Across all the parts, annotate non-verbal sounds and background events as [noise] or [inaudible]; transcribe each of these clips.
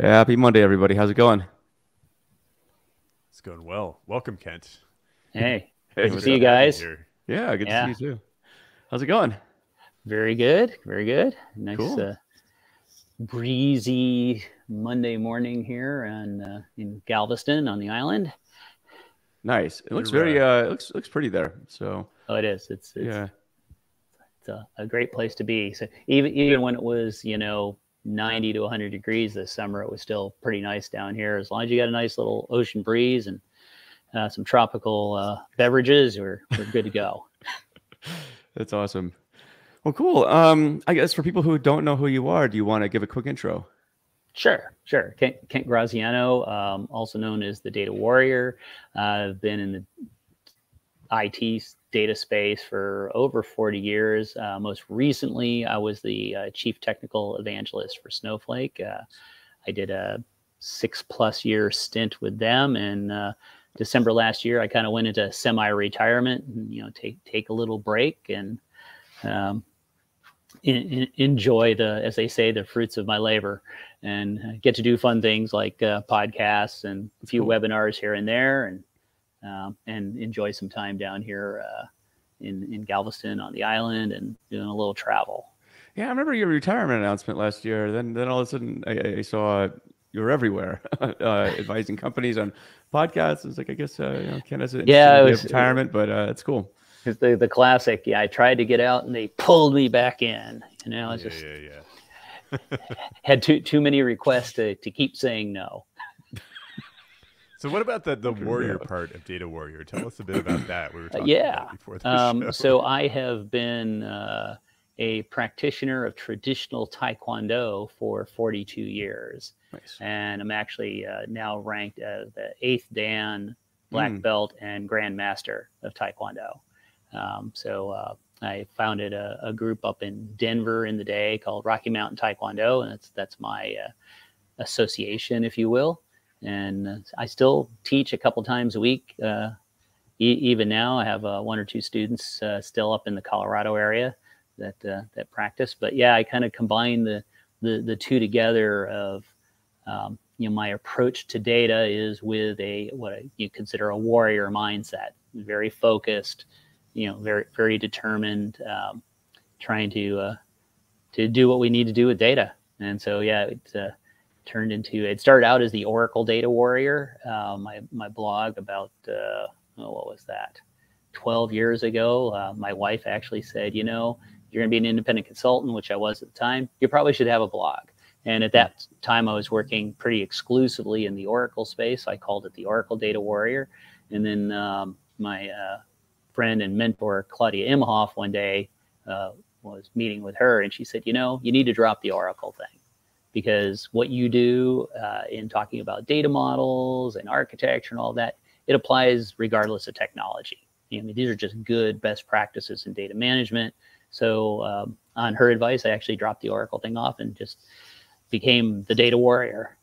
Happy Monday, everybody. How's it going? It's going well. Welcome, Kent. Hey, [laughs] Hey, good to see you guys. Here. Yeah, good Yeah. to see you too. How's it going? Very good, very good. Nice, Cool. uh, breezy Monday morning here and uh, in Galveston on the island. Nice. It looks You're, very uh, it looks looks pretty there. So Oh, it is. It's it's, yeah, it's a, a great place to be. So even even when it was you know 90 to 100 degrees this summer, it was still pretty nice down here. As long as you got a nice little ocean breeze and uh, some tropical uh, beverages, we're we're good to go. [laughs] that's awesome. Well, cool. Um, I guess for people who don't know who you are, do you want to give a quick intro? Sure, sure. Kent, Kent Graziano, um, also known as the Data Warrior. Uh, I've been in the IT data space for over 40 years. Uh, most recently, I was the uh, chief technical evangelist for Snowflake. Uh, I did a six plus year stint with them, and uh, December last year, I kind of went into semi-retirement and you know take take a little break and um, in, in, enjoy the, as they say, the fruits of my labor and uh, get to do fun things like uh, podcasts and a few Cool. webinars here and there, and um, and enjoy some time down here uh, in in Galveston on the island and doing a little travel. Yeah, I remember your retirement announcement last year. Then then all of a sudden I, I saw you were everywhere, [laughs] uh, advising companies on podcasts. It's like I guess uh, you know, Kent has an Yeah, it was- retirement, but uh, it's cool. It's the the classic. Yeah, I tried to get out and they pulled me back in. You know, I Yeah, just yeah, yeah. [laughs] had too too many requests to to keep saying no. So, what about the, the warrior part of Data Warrior? Tell us a bit about that. We were talking Uh, yeah. about before the show. Um, so I have been uh, a practitioner of traditional Taekwondo for 42 years, Nice. and I'm actually uh, now ranked as the eighth Dan black Mm. belt and grandmaster of Taekwondo. Um, so uh, I founded a, a group up in Denver in the day called Rocky Mountain Taekwondo, and that's that's my uh, association, if you will. And I still teach a couple times a week. Uh, e- even now, I have uh, one or two students uh, still up in the Colorado area that uh, that practice. But yeah, I kind of combine the, the the two together. Of um, you know, my approach to data is with a what you consider a warrior mindset, very focused, you know, very very determined, um, trying to uh, to do what we need to do with data. And so yeah, uh, turned into it started out as the Oracle Data Warrior, uh, my my blog about uh, oh, what was that? 12 years ago, uh, my wife actually said, you know, you're going to be an independent consultant, which I was at the time. You probably should have a blog. And at that time, I was working pretty exclusively in the Oracle space. I called it the Oracle Data Warrior. And then um, my uh, friend and mentor, Claudia Imhoff, one day uh, was meeting with her, and she said, you know, you need to drop the Oracle thing because what you do uh, in talking about data models and architecture and all that, it applies regardless of technology. I mean, these are just good best practices in data management. So, um, on her advice, I actually dropped the Oracle thing off and just became the data warrior,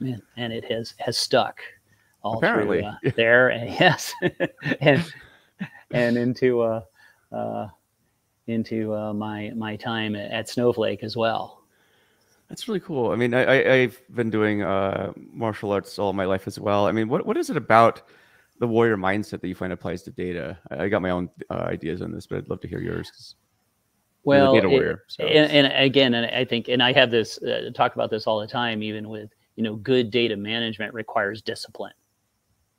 and, and it has has stuck all Apparently. through uh, there. And [laughs] yes, and and into uh, uh, into uh, my my time at Snowflake as well. That's really cool. I mean, I, I, I've been doing uh, martial arts all my life as well. I mean, what, what is it about the warrior mindset that you find applies to data? I, I got my own uh, ideas on this, but I'd love to hear yours. well data it- warrior. so- and, and again and i think and i have this uh, talk about this all the time even with you know good data management requires discipline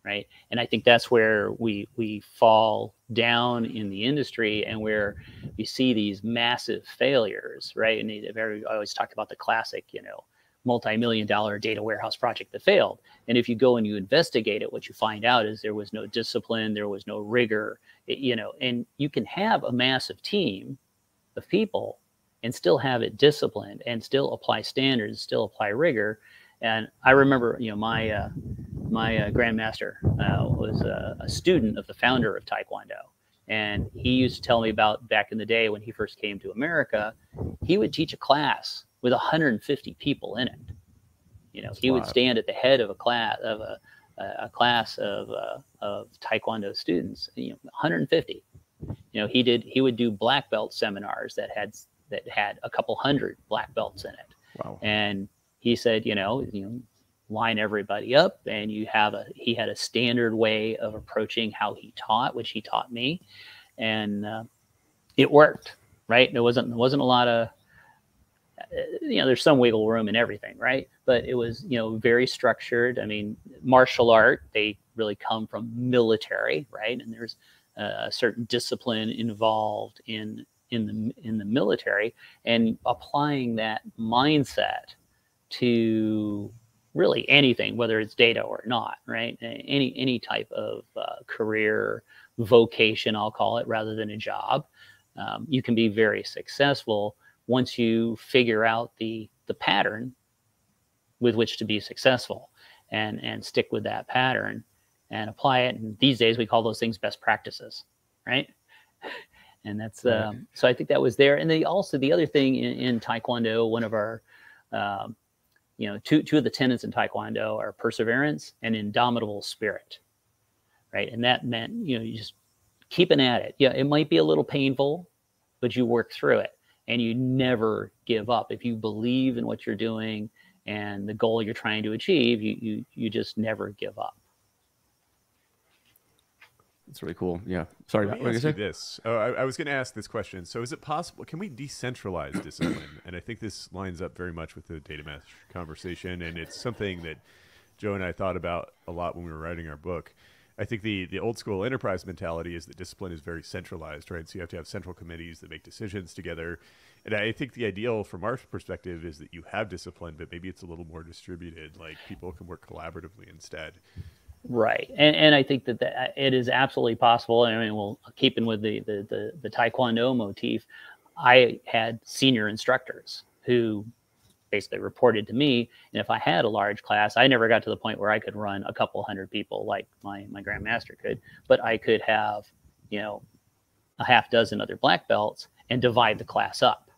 right? And i think that's where we we fall down in the industry and where we see these massive failures right? And very i always talk about the classic you know multi-million dollar data warehouse project that failed. And if you go and you investigate it what you find out is there was no discipline there was no rigor you know and you can have a massive team of people and still have it disciplined and still apply standards, still apply rigor. And I remember, you know, my uh, my uh, grandmaster uh, was a, a student of the founder of Taekwondo, and he used to tell me about back in the day when he first came to America, he would teach a class with 150 people in it. You know, he would stand at the head of a class of a, a class of uh, of Taekwondo students. You know, 150 you know he did he would do black belt seminars that had that had a couple hundred black belts in it wow. and he said, you know, you know, line everybody up, and you have a. He had a standard way of approaching how he taught, which he taught me, and uh, it worked. Right? There wasn't there wasn't a lot of you know, there's some wiggle room in everything, right? But it was, you know, very structured. I mean, martial art, they really come from military, right? And there's a certain discipline involved in in the in the military, and applying that mindset to really anything, whether it's data or not, right? Any any type of uh, career vocation, I'll call it, rather than a job, um, you can be very successful once you figure out the the pattern with which to be successful and and stick with that pattern and apply it. And these days we call those things best practices right? [laughs] And that's um, so i think that was there. And then also the other thing in, in taekwondo one of our um, you know two two of the tenets in taekwondo are perseverance and indomitable spirit right and that meant you know you just keeping at it yeah it might be a little painful but you work through it and you never give up. If you believe in what you're doing and the goal you're trying to achieve, you you you just never give up. That's really cool. Yeah. Sorry. Let me ask you this. Oh, I, I was going to ask this question. So, is it possible? Can we decentralize discipline? and I think this lines up very much with the data mesh conversation, and it's something that Joe and I thought about a lot when we were writing our book. I think the the old school enterprise mentality is that discipline is very centralized, right? So you have to have central committees that make decisions together. And I think the ideal from our perspective is that you have discipline, but maybe it's a little more distributed. Like people can work collaboratively instead. Right, and and I think that the, uh, it is absolutely possible. I mean, well, keeping with the, the the the Taekwondo motif, I had senior instructors who basically reported to me. And if I had a large class, I never got to the point where I could run a couple hundred people like my my grandmaster could, but I could have, you know, a half dozen other black belts and divide the class up.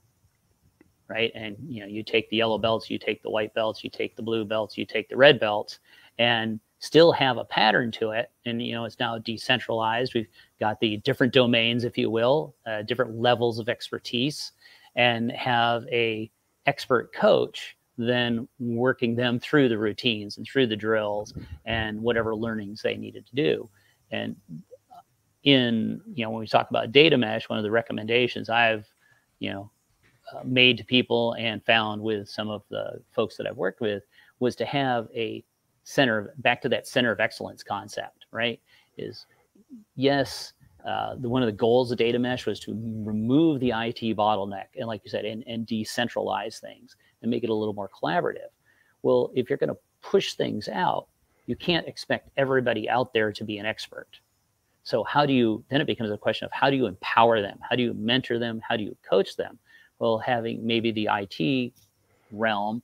Right. And you know, you take the yellow belts, you take the white belts, you take the blue belts, you take the red belts, and still have a pattern to it. And you know, it's now decentralized. We've got the different domains, if you will, uh, different levels of expertise, and have a expert coach then working them through the routines and through the drills and whatever learnings they needed to do. And in, you know, when we talk about data mesh, one of the recommendations I've, you know, uh, made to people and found with some of the folks that I've worked with was to have a center, back to that center of excellence concept, right? Is yes, uh, the, one of the goals of data mesh was to remove the IT bottleneck and, like you said, and, and decentralize things and make it a little more collaborative. Well, if you're going to push things out, you can't expect everybody out there to be an expert. So how do you then it becomes a question of how do you empower them? How do you mentor them? How do you coach them? Well, having maybe the IT realm,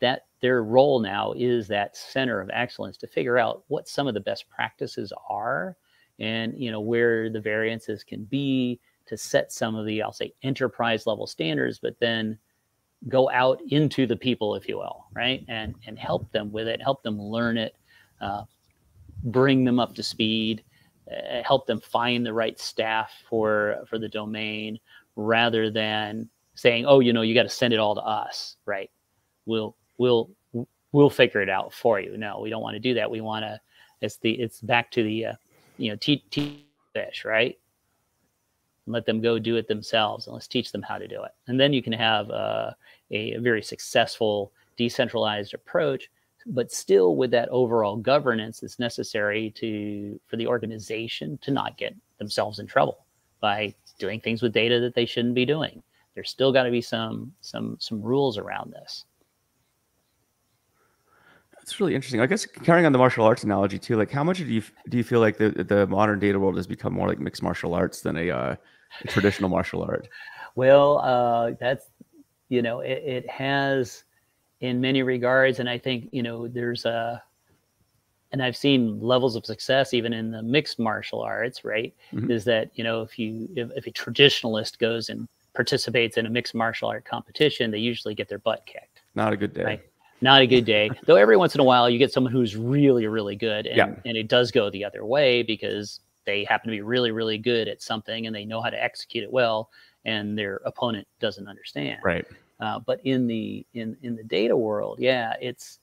that their role now is that center of excellence to figure out what some of the best practices are and you know where the variances can be to set some of the i'll say enterprise level standards but then go out into the people if you will right? And and help them with it help them learn it uh, bring them up to speed uh, help them find the right staff for for the domain rather than saying oh you know you got to send it all to us right? We'll we'll we'll figure it out for you no we don't want to do that we want to it's the it's back to the uh, you know, teach, teach fish, right? And let them go do it themselves and let's teach them how to do it. And then you can have uh, a, a very successful decentralized approach, but still with that overall governance that's necessary to for the organization to not get themselves in trouble by doing things with data that they shouldn't be doing. There's still got to be some some some rules around this. It's really interesting. I guess carrying on the martial arts analogy too, like how much do you do you feel like the the modern data world has become more like mixed martial arts than a, uh, a traditional martial art? Well, uh, that's you know it, it, has in many regards, and I think you know there's a and I've seen levels of success even in the mixed martial arts. Right, mm-hmm. is that you know if you if, if a traditionalist goes and participates in a mixed martial art competition, they usually get their butt kicked. Not a good day. Right? Not a good day. Though every once in a while you get someone who's really, really good, and, yeah. and it does go the other way because they happen to be really, really good at something and they know how to execute it well, and their opponent doesn't understand. Right. Uh, but in the in in the data world, yeah, it's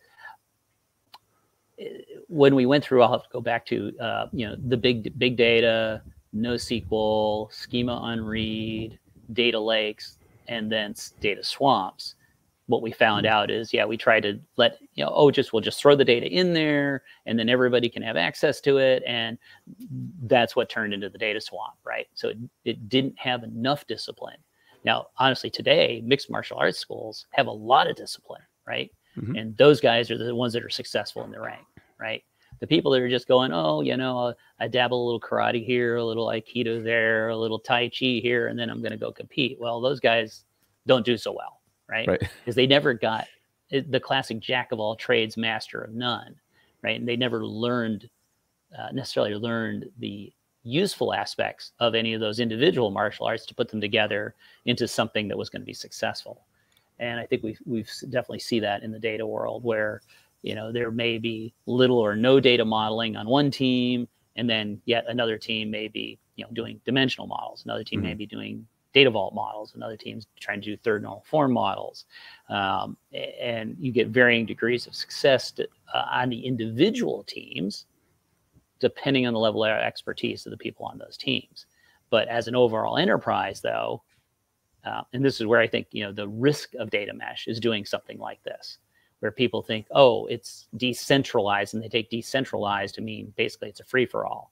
when we went through. I'll have to go back to uh, you know the big big data, NoSQL, schema on read, data lakes, and then data swamps what we found mm-hmm. out is yeah we try to let you know oh just we'll just throw the data in there and then everybody can have access to it and that's what turned into the data swamp right? So it, it didn't have enough discipline. Now honestly today mixed martial arts schools have a lot of discipline right? Mm-hmm. and those guys are the ones that are successful in the rank right? The people that are just going oh you know i dabble a little karate here a little aikido there a little tai chi here and then i'm going to go compete. Well those guys don't do so well right? [laughs] Because right. they never got the classic jack of all trades, master of none, right? And they never learned uh, necessarily learned the useful aspects of any of those individual martial arts to put them together into something that was going to be successful. And I think we've we've definitely see that in the data world where you know there may be little or no data modeling on one team, and then yet another team may be you know doing dimensional models. Another team mm-hmm. may be doing data vault models and other teams trying to do third normal form models. Um, and you get varying degrees of success to, uh, on the individual teams depending on the level of expertise of the people on those teams. But as an overall enterprise though uh, and this is where i think you know the risk of data mesh is doing something like this where people think oh it's decentralized and they take decentralized to mean basically it's a free for all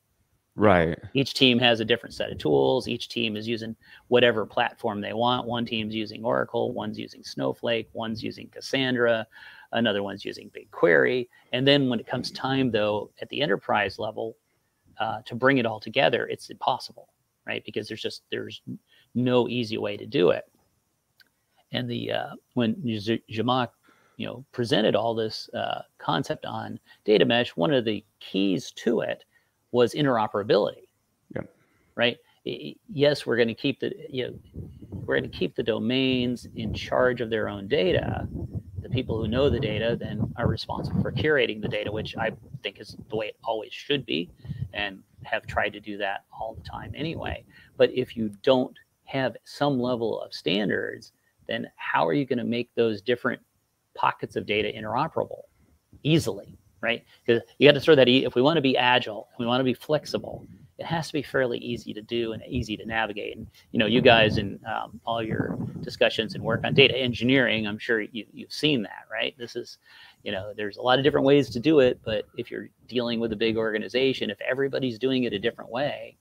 Right. Each team has a different set of tools. Each team is using whatever platform they want. One team's using Oracle, one's using Snowflake, one's using Cassandra, another one's using BigQuery. And then when it comes time, though, at the enterprise level, uh, to bring it all together, it's impossible, right? Because there's just there's no easy way to do it. And the uh, when Zhamak, you know, presented all this uh, concept on data mesh, one of the keys to it was interoperability. Yeah. Right. Yes, we're going to keep the you know, we're going to keep the domains in charge of their own data. The people who know the data then are responsible for curating the data, which I think is the way it always should be, and have tried to do that all the time anyway. But if you don't have some level of standards, then how are you going to make those different pockets of data interoperable easily? Right? Because you got to throw that. If we want to be agile, we want to be flexible. It has to be fairly easy to do and easy to navigate. And you know, you guys in um, all your discussions and work on data engineering, I'm sure you, you've seen that, right? This is, you know, there's a lot of different ways to do it, but if you're dealing with a big organization, if everybody's doing it a different way,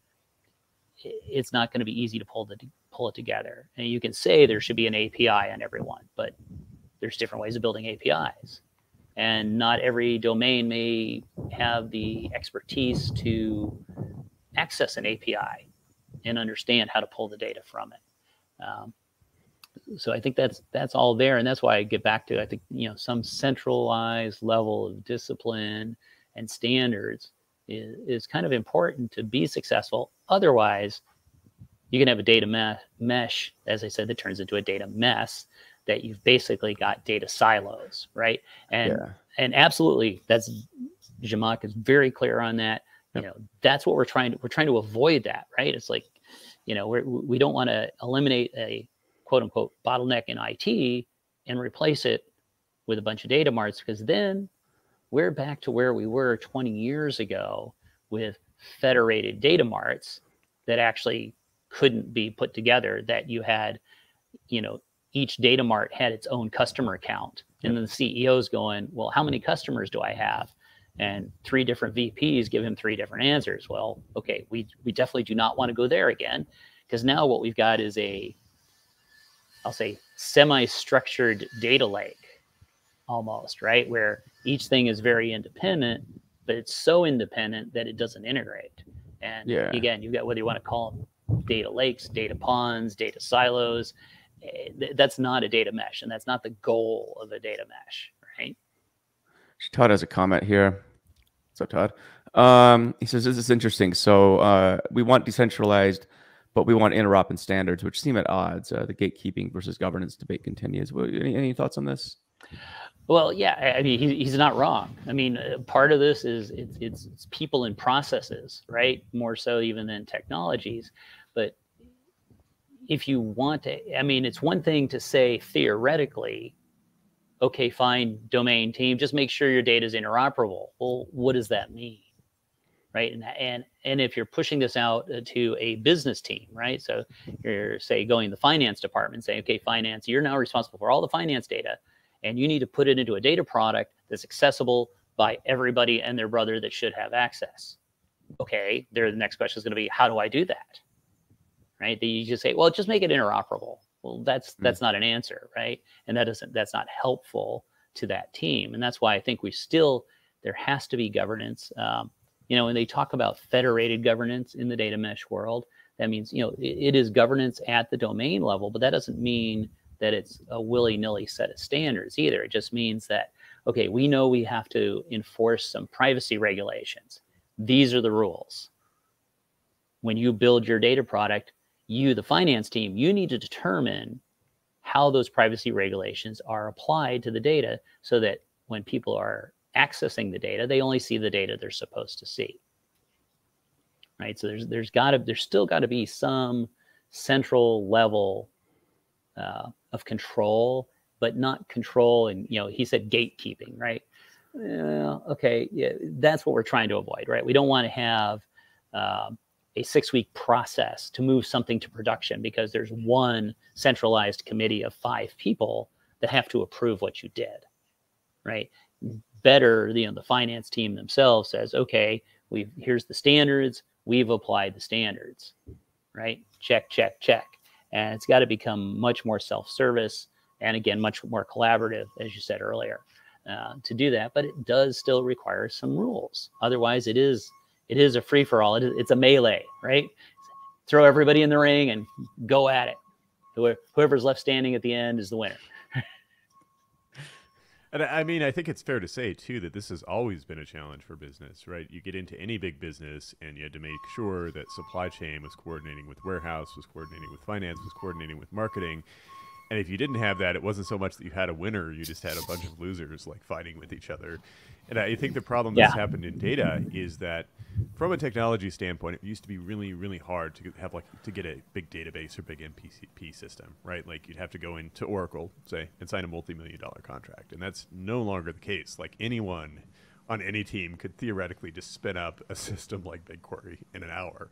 it's not going to be easy to pull the pull it together. And you can say there should be an API on everyone, but there's different ways of building APIs and not every domain may have the expertise to access an API and understand how to pull the data from it. Um, so I think that's that's all there, and that's why I get back to I think you know some centralized level of discipline and standards is, is kind of important to be successful. Otherwise, you can have a data me- mesh, as I said, that turns into a data mess that you've basically got data silos, right? And yeah. and absolutely, that's Zhamak is very clear on that. Yep. You know, that's what we're trying to we're trying to avoid that, right? It's like, you know, we're, we don't want to eliminate a quote unquote bottleneck in IT and replace it with a bunch of data marts because then we're back to where we were 20 years ago with federated data marts that actually couldn't be put together that you had you know each data mart had its own customer account. And then the CEO's going, well, how many customers do I have? And three different VPs give him three different answers. Well, okay, we, we definitely do not want to go there again because now what we've got is a, I'll say, semi structured data lake almost, right? Where each thing is very independent, but it's so independent that it doesn't integrate. And yeah. again, you've got whether you want to call them data lakes, data ponds, data silos, that's not a data mesh and that's not the goal of a data mesh right? Todd has a comment here. What's up todd? Um, he says this is interesting. So uh, we want decentralized but we want interop and standards which seem at odds. Uh, the gatekeeping versus governance debate continues. Any, any thoughts on this? Well, yeah, I mean, he, he's not wrong. I mean, uh, part of this is it's, it's, it's people and processes, right? More so even than technologies. But if you want to, I mean, it's one thing to say theoretically, okay, fine, domain team, just make sure your data is interoperable. Well, what does that mean? Right. And, and, and if you're pushing this out uh, to a business team, right? So you're, say, going to the finance department, saying, okay, finance, you're now responsible for all the finance data, and you need to put it into a data product that's accessible by everybody and their brother that should have access. Okay, there the next question is going to be, how do I do that? Right? That you just say, well, just make it interoperable. Well, that's mm. that's not an answer, right? And that doesn't that's not helpful to that team. And that's why I think we still there has to be governance. Um, you know, when they talk about federated governance in the data mesh world, that means you know it, it is governance at the domain level, but that doesn't mean that it's a willy-nilly set of standards either. It just means that okay, we know we have to enforce some privacy regulations. These are the rules. When you build your data product, you, the finance team, you need to determine how those privacy regulations are applied to the data so that when people are accessing the data, they only see the data they're supposed to see. Right. So there's there's got to there's still got to be some central level uh, of control, but not control. And you know, he said gatekeeping, right? Uh, okay, yeah, that's what we're trying to avoid, right? We don't want to have um, a six week process to move something to production because there's one centralized committee of five people that have to approve what you did right? Better you know the finance team themselves says okay we've here's the standards. We've applied the standards right? Check check check. And it's got to become much more self-service and again much more collaborative as you said earlier uh, to do that but it does still require some rules. Otherwise it is it is a free for all. It is, it's a melee, right? Throw everybody in the ring and go at it. Whoever's left standing at the end is the winner. [laughs] And I mean, I think it's fair to say too that this has always been a challenge for business, right? You get into any big business and you had to make sure that supply chain was coordinating with warehouse, was coordinating with finance, was coordinating with marketing. And if you didn't have that, it wasn't so much that you had a winner, you just had a bunch of losers like fighting with each other. And I think the problem that's yeah. happened in data is that from a technology standpoint, it used to be really, really hard to have like to get a big database or big MPP system, right? Like you'd have to go into Oracle, say, and sign a multi-million dollar contract, and that's no longer the case. Like anyone on any team could theoretically just spin up a [laughs] system like BigQuery in an hour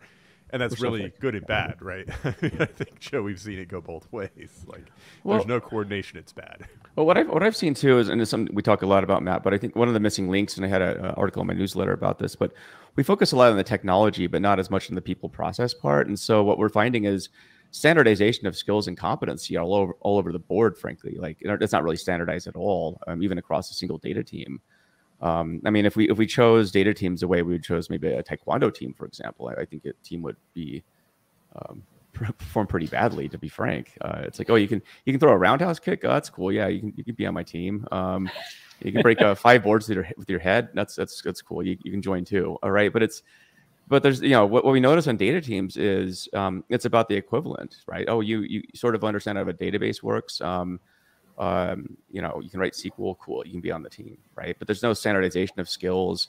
and that's really good and bad, right? [laughs] I think Joe, we've seen it go both ways. [laughs] Like, well, there's no coordination; it's bad. [laughs] Well, what I've what I've seen too is, and it's something we talk a lot about, Matt. But I think one of the missing links, and I had an article in my newsletter about this, but we focus a lot on the technology, but not as much on the people process part. And so what we're finding is standardization of skills and competency all over all over the board. Frankly, like it's not really standardized at all, um, even across a single data team. Um, I mean, if we if we chose data teams the way we chose maybe a taekwondo team, for example, I, I think a team would be um, perform pretty badly. To be frank, uh, it's like, oh, you can you can throw a roundhouse kick. Oh, that's cool. Yeah, you can you can be on my team. Um, you can break uh, [laughs] five boards with your with your head. That's that's that's cool. You, you can join too. All right, but it's but there's you know what, what we notice on data teams is um, it's about the equivalent, right? Oh, you you sort of understand how a database works. Um, um, you know, you can write SQL, cool, you can be on the team, right? But there's no standardization of skills,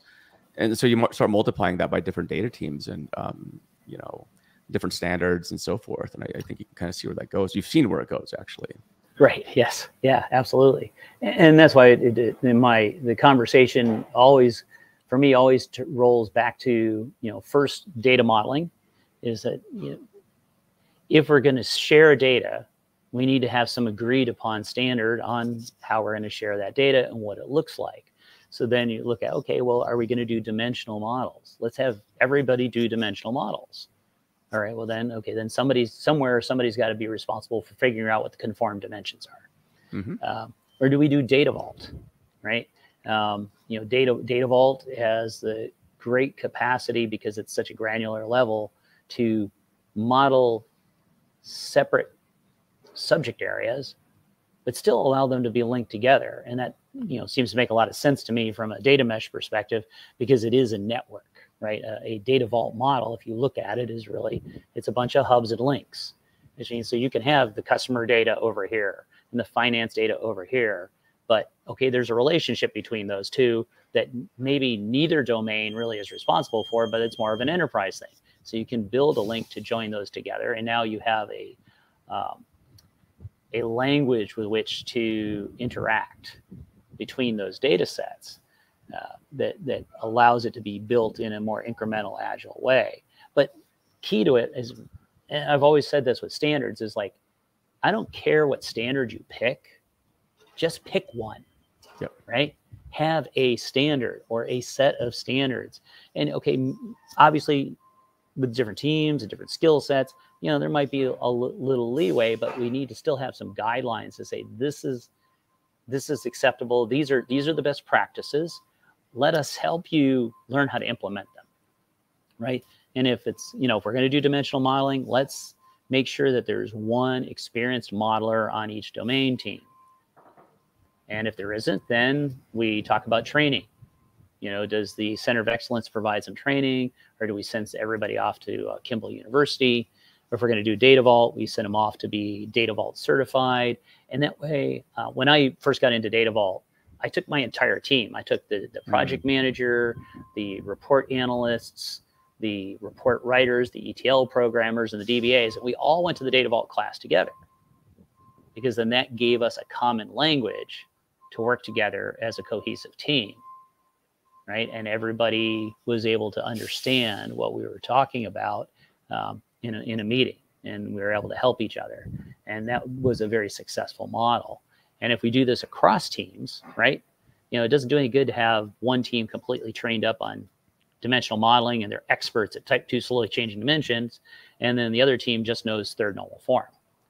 and so you start multiplying that by different data teams and um, you know, different standards and so forth. And I, I, think you can kind of see where that goes. You've seen where it goes, actually. Right. Yes. Yeah. Absolutely. And that's why it, it, in my the conversation always, for me, always rolls back to you know first data modeling, is that you know, if we're going to share data we need to have some agreed upon standard on how we're going to share that data and what it looks like. So then you look at, okay, well, are we going to do dimensional models? Let's have everybody do dimensional models. All right, well then, okay, then somebody's somewhere, somebody's got to be responsible for figuring out what the conform dimensions are. Mm-hmm. Uh, or do we do data vault, right? Um, you know, data data vault has the great capacity because it's such a granular level to model separate subject areas, but still allow them to be linked together. And that you know seems to make a lot of sense to me from a data mesh perspective because it is a network, right? A, a data vault model, if you look at it, is really it's a bunch of hubs and links. Which means so you can have the customer data over here and the finance data over here, but okay, there's a relationship between those two that maybe neither domain really is responsible for, but it's more of an enterprise thing. So you can build a link to join those together, and now you have a um, a language with which to interact between those data sets uh, that that allows it to be built in a more incremental, agile way. But key to it is, and I've always said this with standards, is like, I don't care what standard you pick, just pick one. Yep. Right. Have a standard or a set of standards, and okay, obviously, with different teams and different skill sets, you know, there might be a, little leeway, but we need to still have some guidelines to say this is this is acceptable. These are these are the best practices. Let us help you learn how to implement them. Right? And if it's you know if we're going to do dimensional modeling let's make sure that there's one experienced modeler on each domain team. And if there isn't then we talk about training. You know does the center of excellence provide some training or do we send everybody off to uh, kimball university if we're going to do data vault we send them off to be data vault certified and that way uh, when i first got into data vault I took my entire team. I took the, the project mm. manager, the report analysts, the report writers, the ETL programmers, and the DBAs, and we all went to the Data Vault class together because then that gave us a common language to work together as a cohesive team, right? And everybody was able to understand what we were talking about um, in, a, in a meeting, and we were able to help each other. And that was a very successful model. And if we do this across teams, right, you know, it doesn't do any good to have one team completely trained up on dimensional modeling and they're experts at type two slowly changing dimensions. And then the other team just knows third normal form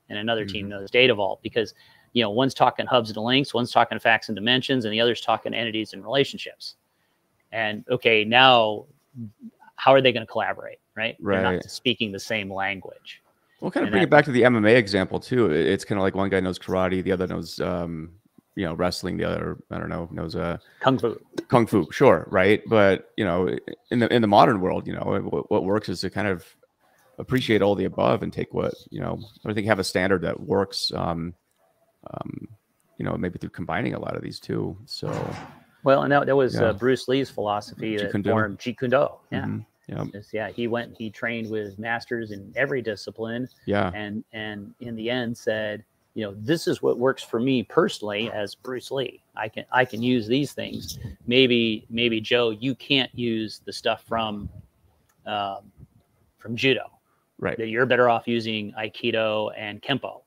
and another mm-hmm. team knows data vault because, you know, one's talking hubs and links, one's talking facts and dimensions, and the other's talking entities and relationships. And okay, now how are they going to collaborate? Right. Right. They're not speaking the same language. We'll kind of and bring that, it back to the MMA example too. It's kind of like one guy knows karate, the other knows, um, you know, wrestling. The other, I don't know, knows uh, kung fu. Kung fu, sure, right? But you know, in the in the modern world, you know, what, what works is to kind of appreciate all the above and take what you know. I think have a standard that works. Um, um, you know, maybe through combining a lot of these two. So. Well, and that, that was yeah. uh, Bruce Lee's philosophy that formed Jeet Kune Do. Yeah. Mm-hmm. Yeah. yeah, he went. He trained with masters in every discipline. Yeah, and and in the end said, you know, this is what works for me personally as Bruce Lee. I can I can use these things. Maybe maybe Joe, you can't use the stuff from um, from judo. Right. That you're better off using aikido and kempo.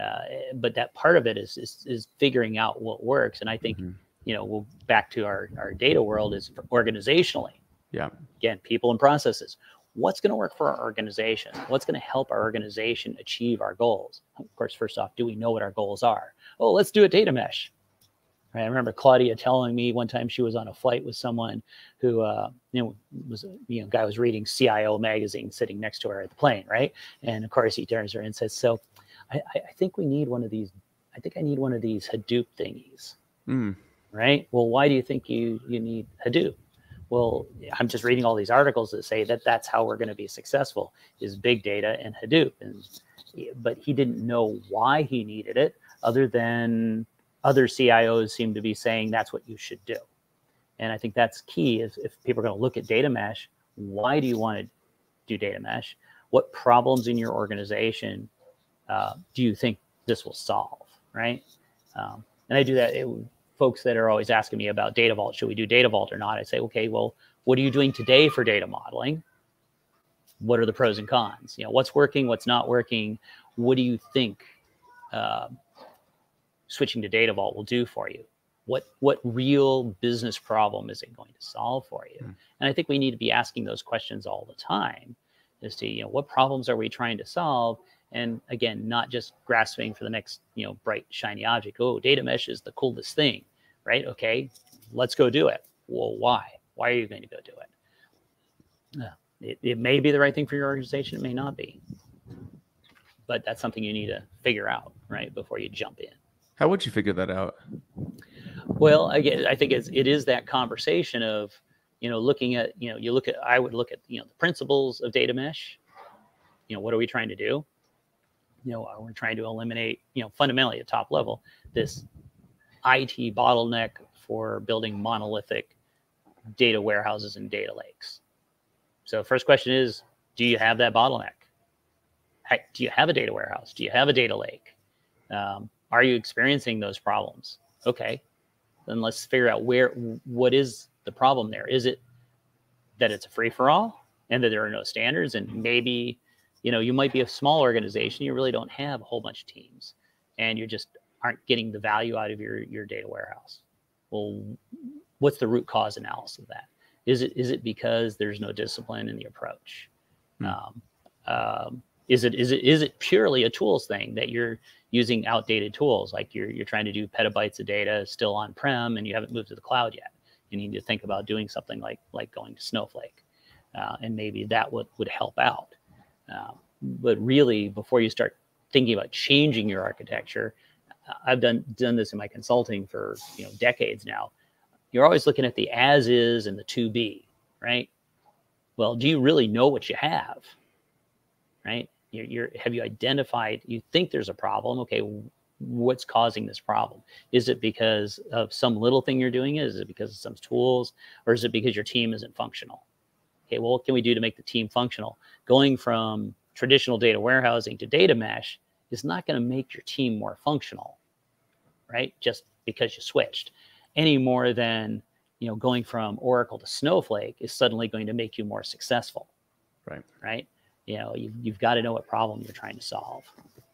Uh, but that part of it is, is is figuring out what works. And I think mm-hmm. you know we'll back to our our data world is organizationally yeah. Again, people and processes. What's going to work for our organization? What's going to help our organization achieve our goals? Of course, first off, do we know what our goals are? Oh, let's do a data mesh. I remember Claudia telling me one time she was on a flight with someone who, uh, you know, was you know, guy was reading CIO magazine sitting next to her at the plane, right? And of course, he turns her and says, "So, I, I think we need one of these. I think I need one of these Hadoop thingies." Mm. Right. Well, why do you think you you need Hadoop? Well i'm just reading all these articles that say that that's how we're going to be successful is big data and hadoop. And but he didn't know why he needed it other than other cios seem to be saying that's what you should do. And i think that's key is if people are going to look at data mesh why do you want to do data mesh? What problems in your organization uh, do you think this will solve right? Um, and i do that it, folks that are always asking me about data vault should we do data vault or not? I say okay well what are you doing today for data modeling? What are the pros and cons? You know what's working what's not working? What do you think uh, switching to data vault will do for you? What what real business problem is it going to solve for you? Mm. and i think we need to be asking those questions all the time as to you know what problems are we trying to solve and again not just grasping for the next you know bright shiny object. Oh data mesh is the coolest thing right? Okay let's go do it. Well why? Why are you going to go do it? Uh, it, it may be the right thing for your organization it may not be. But that's something you need to figure out right before you jump in. How would you figure that out? Well again i think it's, it is that conversation of you know looking at you know you look at i would look at you know the principles of data mesh. You know what are we trying to do you know, we're trying to eliminate, you know, fundamentally at top level, this IT bottleneck for building monolithic data warehouses and data lakes. So first question is, do you have that bottleneck? do you have a data warehouse? Do you have a data lake? Um, are you experiencing those problems? Okay, then let's figure out where what is the problem there. Is it that it's a free for all and that there are no standards and maybe you know you might be a small organization you really don't have a whole bunch of teams and you just aren't getting the value out of your your data warehouse. Well what's the root cause analysis of that? Is it is it because there's no discipline in the approach? Hmm. um, um, is it is it is it purely a tools thing that you're using outdated tools? Like you're you're trying to do petabytes of data still on prem and you haven't moved to the cloud yet. You need to think about doing something like like going to snowflake uh, and maybe that would would help out uh, but really before you start thinking about changing your architecture i've done done this in my consulting for you know decades now. You're always looking at the as is and the to be right? Well do you really know what you have right? You're, you're have you identified you think there's a problem okay what's causing this problem? Is it because of some little thing you're doing? Is it because of some tools? Or is it because your team isn't functional okay well what can we do to make the team functional? Going from traditional data warehousing to data mesh is not going to make your team more functional right? Just because you switched. Any more than you know going from oracle to snowflake is suddenly going to make you more successful. Right. Right? You know you've, you've got to know what problem you're trying to solve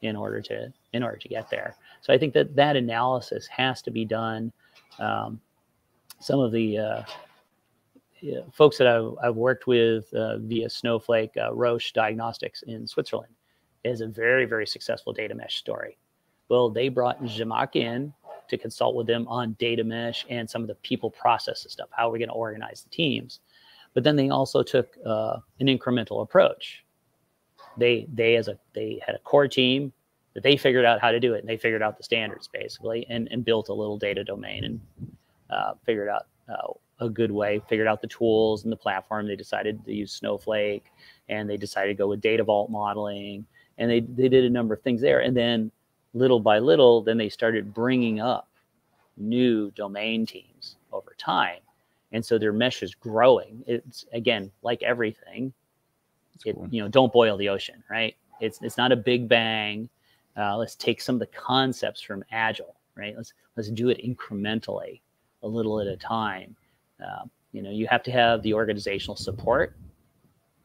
in order to in order to get there. So i think that that analysis has to be done. Um, some of the uh, folks that I've, I've worked with uh, via snowflake uh, roche diagnostics in switzerland is a very very successful data mesh story. Well they brought Zhamak in to consult with them on data mesh and some of the people processes stuff how are we going to organize the teams. But then they also took uh, an incremental approach. They they as a they had a core team that they figured out how to do it and they figured out the standards basically and, and built a little data domain and uh, figured out uh, a good way figured out the tools and the platform they decided to use snowflake and they decided to go with data vault modeling and they, they did a number of things there and then little by little then they started bringing up new domain teams over time and so their mesh is growing it's again like everything it, cool. you know, don't boil the ocean, right? It's it's not a big bang. Uh, let's take some of the concepts from Agile, right? Let's let's do it incrementally, a little at a time. Uh, you know, you have to have the organizational support,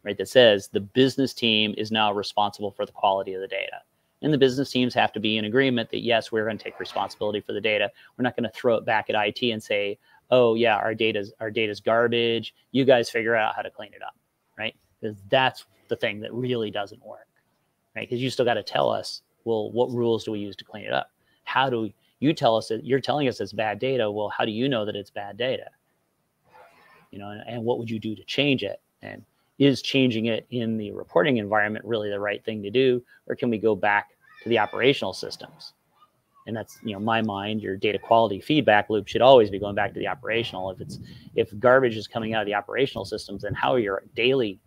right? That says the business team is now responsible for the quality of the data, and the business teams have to be in agreement that yes, we're going to take responsibility for the data. We're not going to throw it back at IT and say, oh yeah, our data's our data's garbage. You guys figure out how to clean it up, right? because that's the thing that really doesn't work, right? Because you still got to tell us, well, what rules do we use to clean it up? How do you tell us that you're telling us it's bad data? Well, how do you know that it's bad data? You know, and, and what would you do to change it? And is changing it in the reporting environment really the right thing to do, or can we go back to the operational systems? and that's you know my mind your data quality feedback loop should always be going back to the operational if it's if garbage is coming out of the operational systems then how are your daily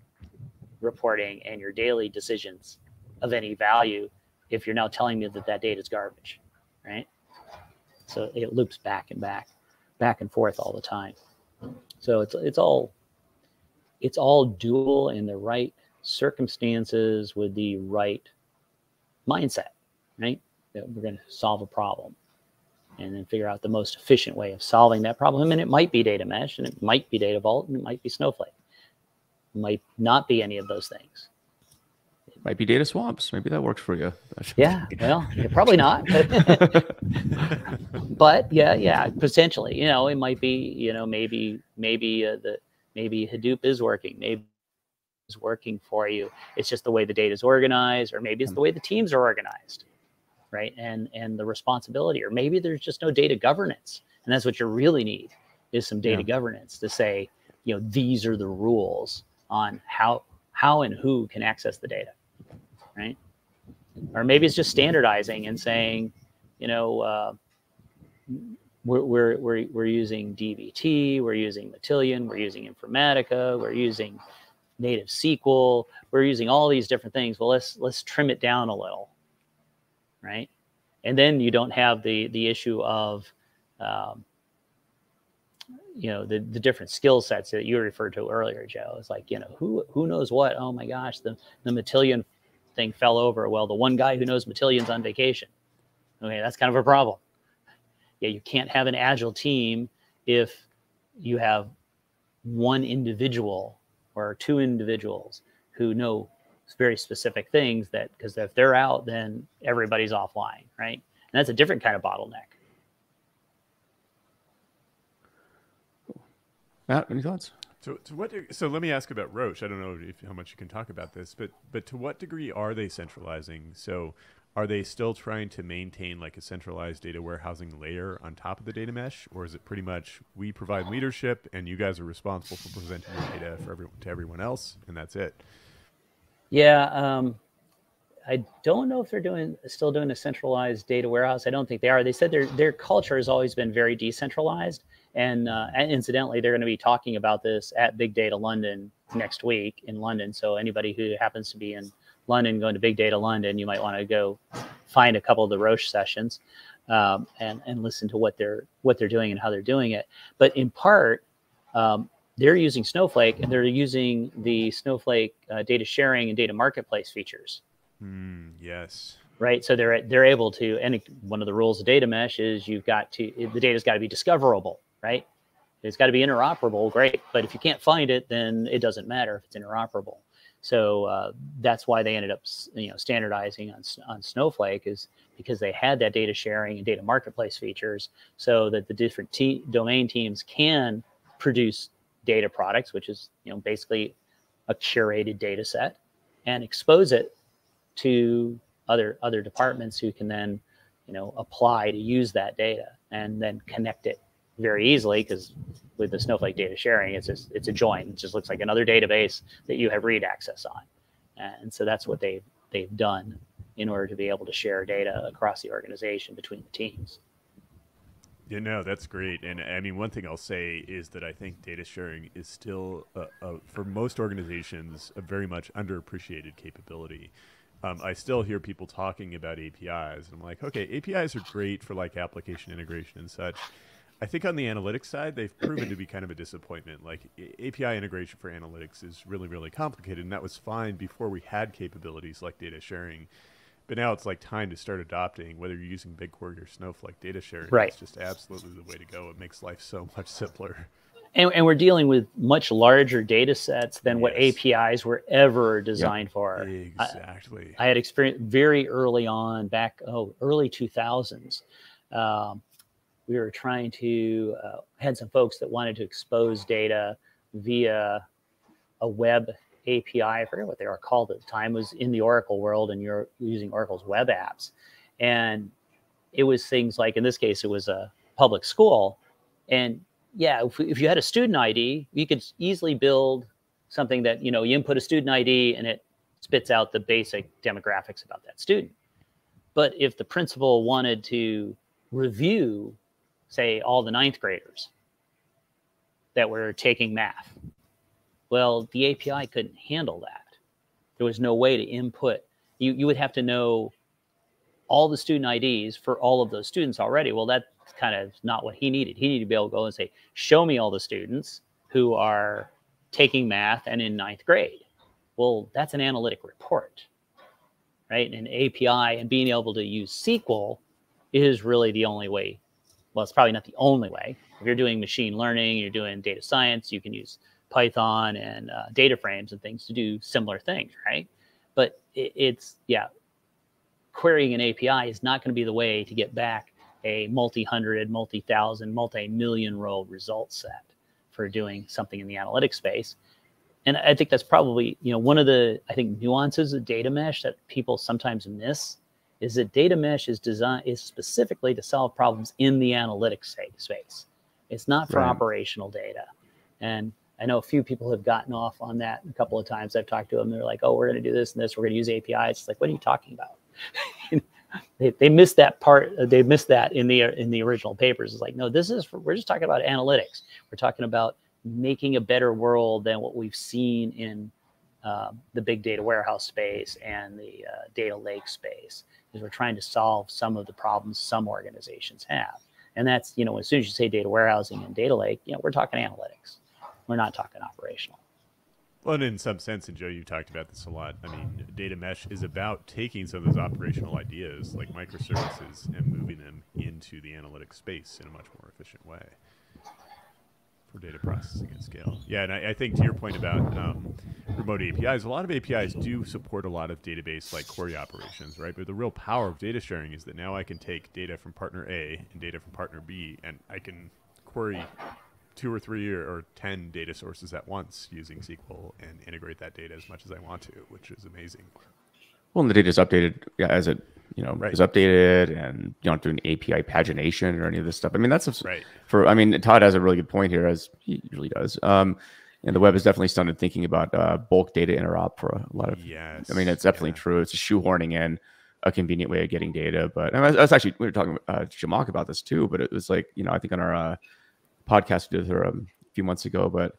reporting and your daily decisions of any value if you're now telling me that that data is garbage, right? So it loops back and back, back and forth all the time. So it's it's all it's all dual in the right circumstances with the right mindset, right? That we're going to solve a problem and then figure out the most efficient way of solving that problem. And it might be data mesh and it might be data vault and it might be Snowflake might not be any of those things. Might be data swamps. Maybe that works for you. [laughs] yeah, well, probably not. [laughs] but yeah, yeah, potentially. You know, it might be. You know, maybe maybe uh, the maybe Hadoop is working. Maybe is working for you. It's just the way the data is organized, or maybe it's the way the teams are organized, right? And and the responsibility, or maybe there's just no data governance, and that's what you really need is some data yeah. governance to say, you know, these are the rules on how how and who can access the data, right? Or maybe it's just standardizing and saying, you know, uh, we're, we're, we're, we're using DBT, we're using Matillion, we're using Informatica, we're using native SQL, we're using all these different things. Well, let's let's trim it down a little, right? And then you don't have the the issue of um, you know the, the different skill sets that you referred to earlier joe it's like you know who who knows what oh my gosh the the matillion thing fell over. Well, the one guy who knows Matillion's on vacation. Okay, that's kind of a problem. Yeah, you can't have an agile team if you have one individual or two individuals who know very specific things that because if they're out, then everybody's offline, right? And that's a different kind of bottleneck. Matt, any thoughts? So, to what? So, let me ask about Roche. I don't know if, how much you can talk about this, but but to what degree are they centralizing? So, are they still trying to maintain like a centralized data warehousing layer on top of the data mesh, or is it pretty much we provide leadership and you guys are responsible for presenting the data for everyone to everyone else, and that's it? Yeah, um, I don't know if they're doing still doing a centralized data warehouse. I don't think they are. They said their their culture has always been very decentralized, and, uh, incidentally, they're going to be talking about this at Big Data London next week in London. So anybody who happens to be in London going to Big Data London, you might want to go find a couple of the Roche sessions um, and and listen to what they're what they're doing and how they're doing it. But in part, um, they're using Snowflake and they're using the Snowflake uh, data sharing and data marketplace features. Mm, yes. Right. So they're they're able to, and one of the rules of data mesh is you've got to the data's got to be discoverable, right? It's got to be interoperable, great. But if you can't find it, then it doesn't matter if it's interoperable. So uh, that's why they ended up, you know, standardizing on, on Snowflake is because they had that data sharing and data marketplace features, so that the different te- domain teams can produce data products, which is you know basically a curated data set, and expose it to other other departments who can then you know apply to use that data and then connect it very easily because with the Snowflake data sharing, it's just it's a join. It just looks like another database that you have read access on, and so that's what they've they've done in order to be able to share data across the organization between the teams. Yeah, no, that's great. And I mean, one thing I'll say is that I think data sharing is still, a, a, for most organizations, a very much underappreciated capability. Um, I still hear people talking about APIs, and I'm like, okay, APIs are great for like application integration and such. I think on the analytics side, they've proven to be kind of a disappointment. Like API integration for analytics is really, really complicated, and that was fine before we had capabilities like data sharing. But now it's like time to start adopting, whether you're using BigQuery or Snowflake data sharing. Right. It's just absolutely the way to go. It makes life so much simpler. And, and we're dealing with much larger data sets than yes. what APIs were ever designed yep. for. Exactly. I, I, had experience very early on, back oh early 2000s. Um, we were trying to uh, had some folks that wanted to expose data via a web API. I forget what they were called at the time. It was in the Oracle world, and you're using Oracle's web apps, and it was things like in this case it was a public school, and yeah, if, if you had a student ID, you could easily build something that you know you input a student ID and it spits out the basic demographics about that student. But if the principal wanted to review say, all the ninth graders that were taking math. Well, the API couldn't handle that. There was no way to input. You, you would have to know all the student IDs for all of those students already. Well, that's kind of not what he needed. He needed to be able to go and say, show me all the students who are taking math and in ninth grade. Well, that's an analytic report, right? An API and being able to use SQL is really the only way well, it's probably not the only way. If you're doing machine learning, you're doing data science, you can use Python and uh, data frames and things to do similar things, right? But it, it's, yeah, querying an API is not going to be the way to get back a multi-hundred, multi-thousand, multi-million row result set for doing something in the analytics space. And I think that's probably, you know, one of the, I think, nuances of data mesh that people sometimes miss is that data mesh is designed is specifically to solve problems in the analytics space. It's not for right. operational data. And I know a few people have gotten off on that a couple of times. I've talked to them. They're like, "Oh, we're going to do this and this. We're going to use APIs." It's like, what are you talking about? [laughs] they, they missed that part. They missed that in the in the original papers. It's like, no, this is for, we're just talking about analytics. We're talking about making a better world than what we've seen in uh, the big data warehouse space and the uh, data lake space is we're trying to solve some of the problems some organizations have. And that's, you know, as soon as you say data warehousing and data lake, you know, we're talking analytics. We're not talking operational. Well, and in some sense, and Joe, you've talked about this a lot. I mean, data mesh is about taking some of those operational ideas like microservices and moving them into the analytic space in a much more efficient way for data processing at scale. Yeah, and I, I think to your point about um, remote APIs, a lot of APIs do support a lot of database like query operations, right? But the real power of data sharing is that now I can take data from partner A and data from partner B, and I can query two or three or, or 10 data sources at once using SQL and integrate that data as much as I want to, which is amazing. Well, and the data is updated yeah, as it you know Right. is updated, and you don't do an API pagination or any of this stuff. I mean, that's a, Right. for. I mean, Todd has a really good point here, as he usually does. Um, and the web has definitely started thinking about uh, bulk data interop for a lot of. Yes. I mean, it's definitely yeah. true. It's a shoehorning in a convenient way of getting data. But I was, I was actually we were talking uh, to Zhamak about this too. But it was like you know I think on our uh, podcast we did with her um, a few months ago. But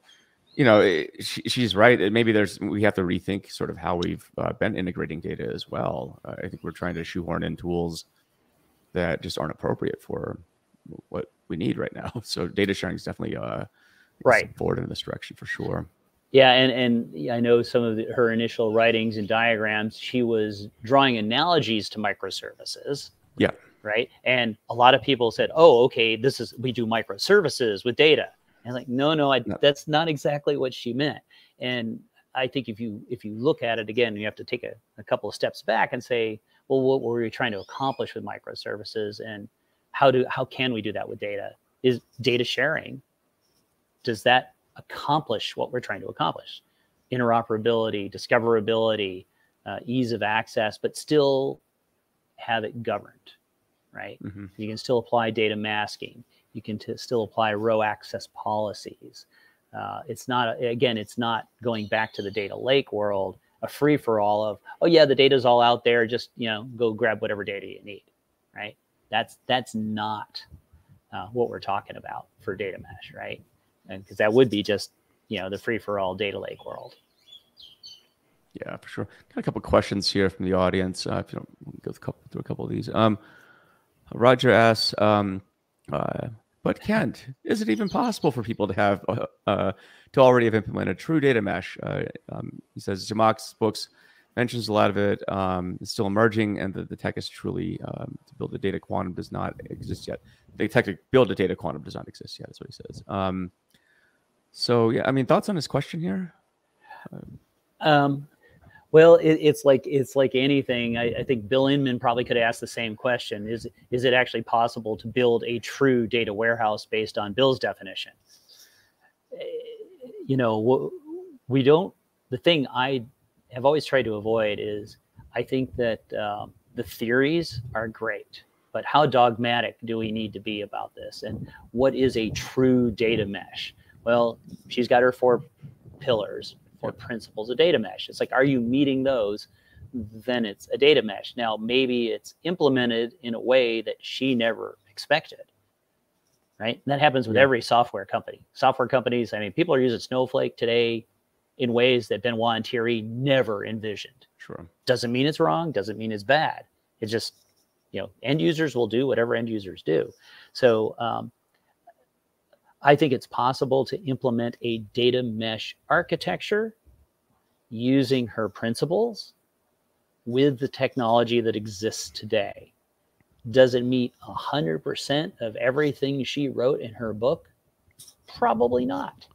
you know it, she, she's right. Maybe there's we have to rethink sort of how we've uh, been integrating data as well. Uh, I think we're trying to shoehorn in tools that just aren't appropriate for what we need right now. [laughs] So data sharing is definitely uh, a Right. forward in this direction for sure. Yeah, and and I know some of the, her initial writings and diagrams. She was drawing analogies to microservices. Yeah. Right. And a lot of people said, "Oh, okay, this is we do microservices with data." And like, no, no, I, No. that's not exactly what she meant. And I think if you if you look at it again, you have to take a, a couple of steps back and say, well, what were we trying to accomplish with microservices, and how do how can we do that with data? Is data sharing? Does that accomplish what we're trying to accomplish? Interoperability, discoverability, uh, ease of access, but still have it governed, right? Mhm. You can still apply data masking. You can still apply row access policies. Uh, it's not, again, it's not going back to the data lake world, a free for all of, oh yeah, the data's all out there. Just, you know, go grab whatever data you need, right? That's, that's not uh, what we're talking about for data mesh, right? And because that would be just, you know, the free for all data lake world. Yeah, for sure. Got a couple questions here from the audience. Uh, if you don't go through a couple, through a couple of these. Um, Roger asks, um, uh, but Kent, is it even possible for people to have uh, uh, to already have implemented true data mesh? Uh, um, he says Zhamak's books mentions a lot of it. Um, it's still emerging, and the, the tech is truly um, to build a data quantum does not exist yet. The tech to build a data quantum does not exist yet. That's what he says. Um, so yeah, I mean, thoughts on his question here? Um, well, it, it's like it's like anything. I, I think Bill Inmon probably could ask the same question: Is is it actually possible to build a true data warehouse based on Bill's definition? Eh, You know, we don't. The thing I have always tried to avoid is I think that um, the theories are great, but how dogmatic do we need to be about this? And what is a true data mesh? Well, she's got her four pillars or principles of data mesh. It's like, are you meeting those? Then it's a data mesh. Now, maybe it's implemented in a way that she never expected. Right. And that happens with Yeah. every software company. Software companies, I mean, people are using Snowflake today in ways that Benoit and Thierry never envisioned. Sure. Doesn't mean it's wrong, doesn't mean it's bad. It just, you know, end users will do whatever end users do. So um, I think it's possible to implement a data mesh architecture using her principles with the technology that exists today. Does it meet 100% of everything she wrote in her book? Probably not.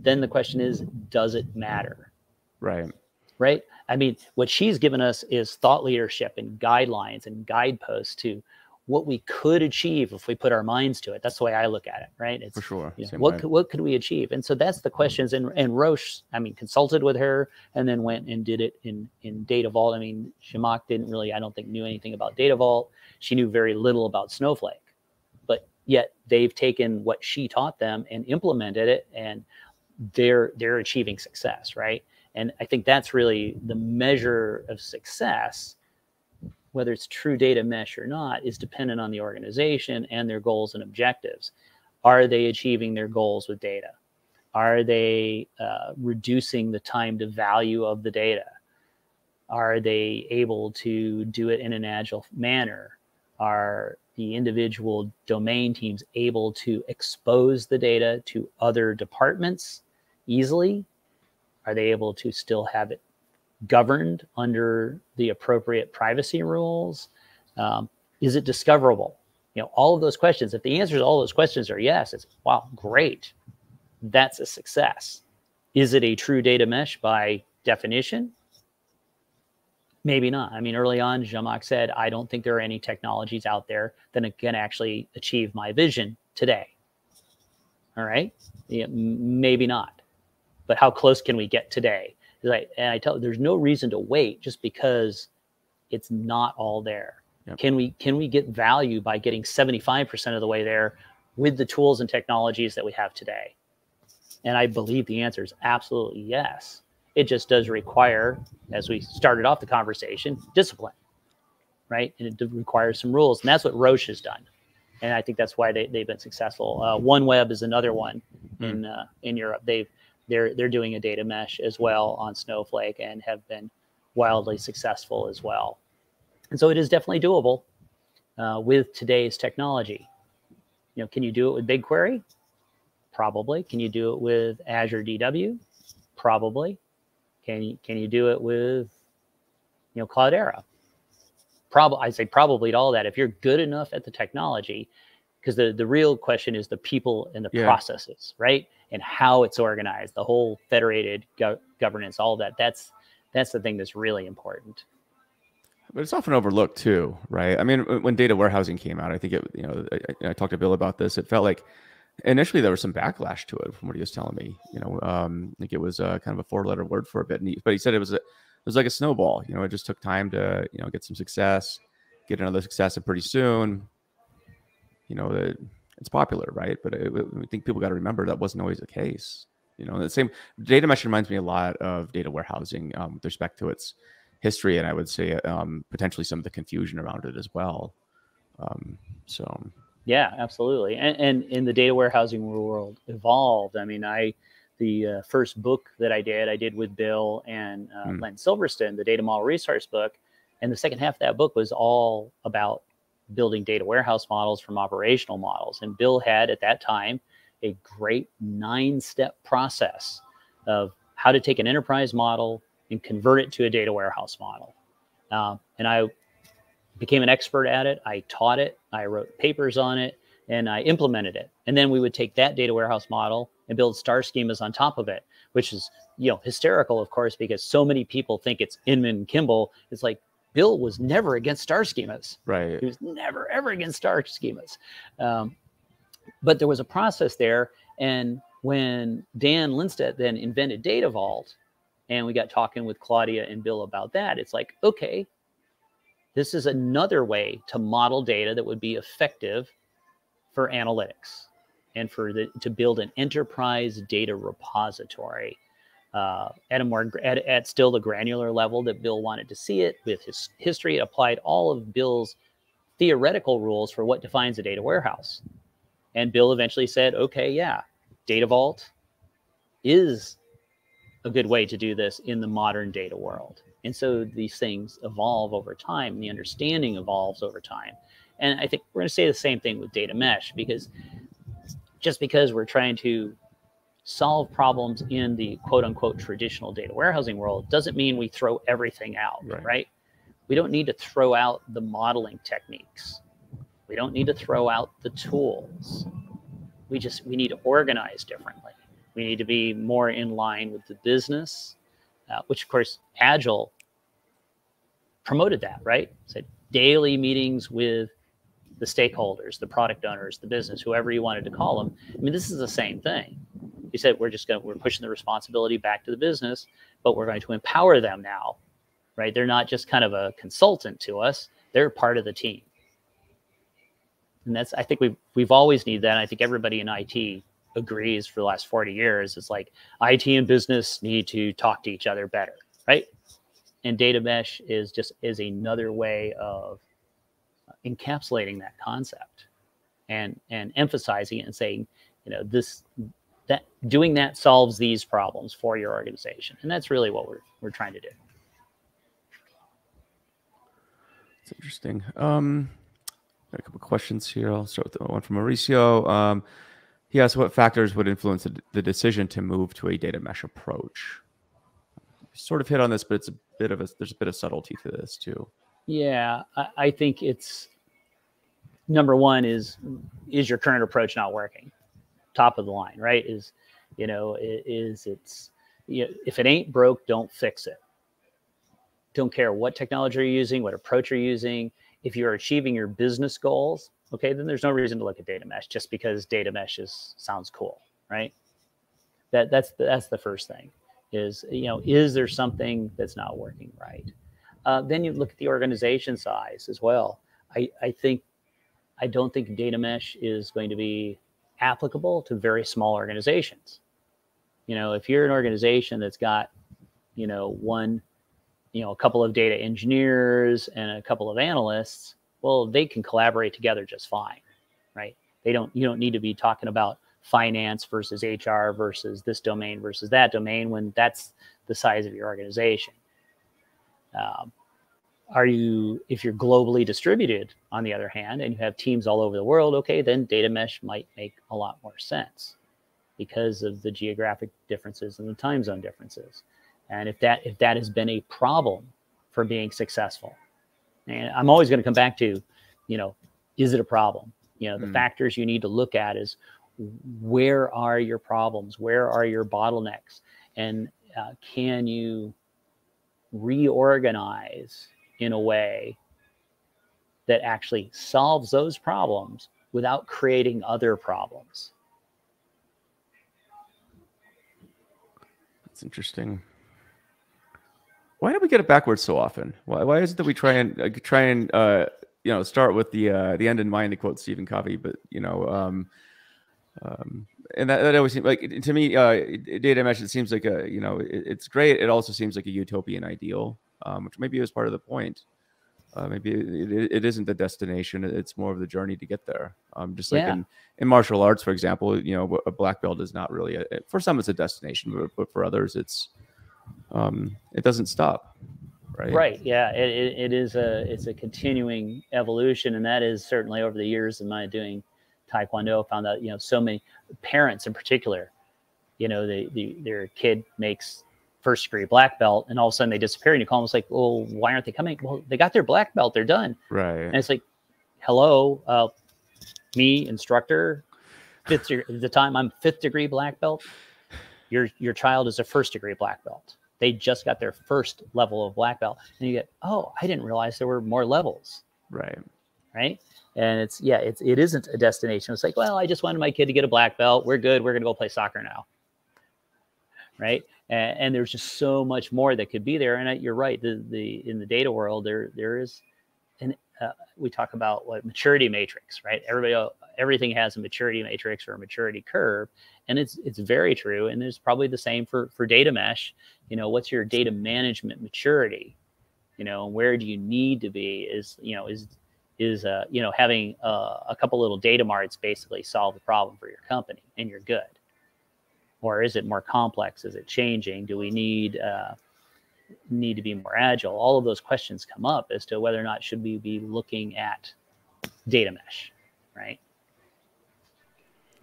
Then the question is, does it matter? Right. right? I mean, what she's given us is thought leadership and guidelines and guideposts to what we could achieve if we put our minds to it. That's the way I look at it, right? It's For sure. you know, what could, what could we achieve? And so that's the mm-hmm. questions. And and Roche, I mean, consulted with her and then went and did it in in Data Vault. I mean, Zhamak didn't really, I don't think, knew anything about Data Vault. She knew very little about Snowflake, but yet they've taken what she taught them and implemented it, and they're they're achieving success, right? And I think that's really the measure of success whether it's true data mesh or not is dependent on the organization and their goals and objectives. Are they achieving their goals with data? Are they uh, reducing the time to value of the data? Are they able to do it in an agile manner? Are the individual domain teams able to expose the data to other departments easily? Are they able to still have it governed under the appropriate privacy rules? Um, is it discoverable? You know, all of those questions. If the answers to all those questions are yes, it's wow, great. That's a success. Is it a true data mesh by definition? Maybe not. I mean, early on, Zhamak said, I don't think there are any technologies out there that can actually achieve my vision today. All right. Yeah, maybe not. But how close can we get today? I, and I tell there's no reason to wait just because it's not all there. Yep. Can we can we get value by getting 75% of the way there with the tools and technologies that we have today? And I believe the answer is absolutely yes. It just does require, as we started off the conversation, discipline, right? And it requires some rules. And that's what Roche has done. And I think that's why they, they've been successful. Uh, OneWeb is another one mm. in uh, in Europe. They've they're they're doing a data mesh as well on Snowflake and have been wildly successful as well. And so it is definitely doable uh, with today's technology. You know, can you do it with BigQuery? Probably. Can you do it with Azure DW? Probably. Can you can you do it with you know Cloudera? Probably I say probably all that. If you're good enough at the technology, because the the real question is the people and the yeah. processes, right? And how it's organized, the whole federated go- governance, all that. That's that's the thing that's really important. But it's often overlooked too, right? I mean, when data warehousing came out, I think it, you know, I, I talked to Bill about this. It felt like initially there was some backlash to it from what he was telling me. You know, um, I think it was uh, kind of a four-letter word for a bit, he, but he said it was a, it was like a snowball. You know, it just took time to you know get some success, get another success, and pretty soon, you know, it, it's popular, right? But it, I think people got to remember that wasn't always the case. You know, the same data mesh reminds me a lot of data warehousing um, with respect to its history, and I would say um, potentially some of the confusion around it as well. Um, so yeah, absolutely. And, and in the data warehousing world evolved. I mean, I the uh, first book that I did, I did with Bill and uh, mm. Len Silverston, the data model resource book. And the second half of that book was all about building data warehouse models from operational models. And Bill had at that time a great nine step process of how to take an enterprise model and convert it to a data warehouse model. Uh, and I became an expert at it. I taught it. I wrote papers on it and I implemented it. And then we would take that data warehouse model and build star schemas on top of it, which is, you know, hysterical, of course, because so many people think it's Inmon Kimball. It's like Bill was never against star schemas. Right. He was never, ever against star schemas. Um, but there was a process there. And when Dan Lindstedt then invented Data Vault, and we got talking with Claudia and Bill about that, it's like, okay, this is another way to model data that would be effective for analytics and for the, to build an enterprise data repository uh, at a more at, at still the granular level that Bill wanted to see it with his history. It applied all of Bill's theoretical rules for what defines a data warehouse. And Bill eventually said, okay, yeah, Data Vault is a good way to do this in the modern data world. And so these things evolve over time, and the understanding evolves over time. And I think we're going to say the same thing with data mesh because just because we're trying to solve problems in the quote unquote traditional data warehousing world doesn't mean we throw everything out, right? right? We don't need to throw out the modeling techniques. We don't need to throw out the tools. We just we need to organize differently. We need to be more in line with the business, uh, which of course Agile promoted that, right? Said daily meetings with the stakeholders, the product owners, the business, whoever you wanted to call them. I mean, this is the same thing. You said we're just going we're pushing the responsibility back to the business, but we're going to empower them now, right? They're not just kind of a consultant to us, they're part of the team. And that's, I think we've, we've always needed that. And I think everybody in IT agrees for the last 40 years. It's like IT and business need to talk to each other better, right? and data mesh is just is another way of encapsulating that concept and and emphasizing it and saying you know this that doing that solves these problems for your organization. And that's really what we're we're trying to do. It's interesting. Um got a couple questions here. I'll start with the one from mauricio. Um he asked what factors would influence the, the decision to move to a data mesh approach. Sort of hit on this, but it's a bit of a there's a bit of subtlety to this too. Yeah, I, I think it's number one is is your current approach not working? Top of the line, right? Is you know is it's you know, if it ain't broke, don't fix it. Don't care what technology you're using, what approach you're using. If you're achieving your business goals, okay, then there's no reason to look at data mesh just because data mesh is sounds cool, right? That that's the, that's the first thing. Is you know is there something that's not working right? Uh, then you look at the organization size as well. I, I think I don't think data mesh is going to be applicable to very small organizations. You know, if you're an organization that's got, you know, one, you know, a couple of data engineers and a couple of analysts, well, they can collaborate together just fine, right? They don't, you don't need to be talking about finance versus HR versus this domain versus that domain when that's the size of your organization. Um, are you, if you're globally distributed, on the other hand, and you have teams all over the world, okay, then data mesh might make a lot more sense because of the geographic differences and the time zone differences. And if that if that has been a problem for being successful, and I'm always going to come back to, you know, is it a problem? You know, the mm. factors you need to look at is where are your problems? Where are your bottlenecks? And uh, can you reorganize in a way that actually solves those problems without creating other problems. That's interesting. Why do we get it backwards so often? Why, why is it that we try and uh, try and uh, you know start with the uh, the end in mind to quote Stephen Covey, but you know, um, um, and that, that always seems like to me, uh, data mesh. It seems like a you know, it, it's great. It also seems like a utopian ideal, um, which maybe is part of the point. Uh, maybe it, it isn't the destination it's more of the journey to get there. Um, just like yeah. in, in martial arts for example you know a black belt is not really a, for some it's a destination but, but for others it's um, it doesn't stop right? Right yeah it, it, it is a it's a continuing evolution and that is certainly over the years of my doing taekwondo found out you know so many parents in particular you know the, the their kid makes first degree black belt and all of a sudden they disappear and you call them it's like well why aren't they coming? Well they got their black belt they're done. Right. And it's like hello uh, me instructor fifth the time i'm fifth degree black belt your your child is a first degree black belt. They just got their first level of black belt. And you get oh i didn't realize there were more levels. Right. Right? And it's yeah it's it isn't a destination. It's like well i just wanted my kid to get a black belt. We're good. We're going to go play soccer now. Right and, and, there's just so much more that could be there. And you're right. The the in the data world, there there is, and uh, we talk about what maturity matrix, right? Everybody everything has a maturity matrix or a maturity curve, and it's it's very true. And there's probably the same for for data mesh. You know, what's your data management maturity? You know, where do you need to be? Is you know is is uh, you know having uh, a couple little data marts basically solve the problem for your company and you're good or is it more complex? Is it changing? Do we need uh, need to be more agile? All of those questions come up as to whether or not should we be looking at data mesh, right?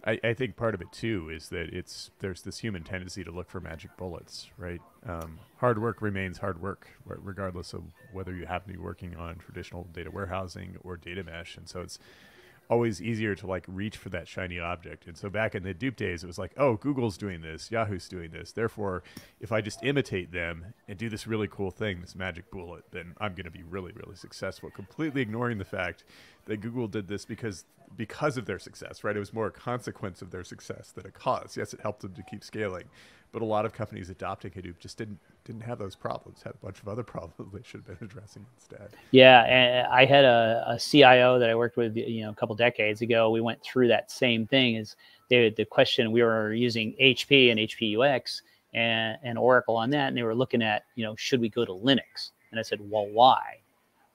I, I think part of it too is that it's there's this human tendency to look for magic bullets, right? Um, hard work remains hard work, regardless of whether you happen to be working on traditional data warehousing or data mesh, and so it's always easier to like reach for that shiny object. And so back in the Hadoop days, it was like, oh, Google's doing this, Yahoo's doing this. Therefore, if I just imitate them and do this really cool thing, this magic bullet, then I'm going to be really, really successful. Completely ignoring the fact that Google did this because because of their success, right? It was more a consequence of their success than a cause. Yes, it helped them to keep scaling, but a lot of companies adopting Hadoop just didn't didn't have those problems. Had a bunch of other [laughs] problems they should have been addressing instead. Yeah, and I had a, a CIO that I worked with, you know, a couple decades ago. We went through that same thing. Is they, the question we were using HP and HPUX and, and Oracle on that, and they were looking at, you know, should we go to Linux? And I said, well, why?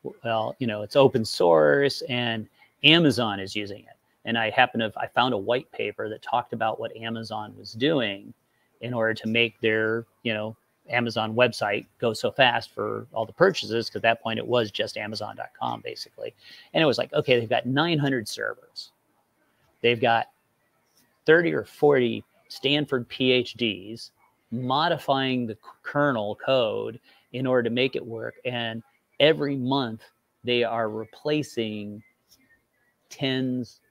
Well, you know, it's open source and Amazon is using it. And I happen to, I found a white paper that talked about what Amazon was doing in order to make their, you know, Amazon website go so fast for all the purchases. Because at that point it was just Amazon.com basically. And it was like, okay, they've got 900 servers. They've got 30 or 40 Stanford PhDs modifying the kernel code in order to make it work. And every month they are replacing tens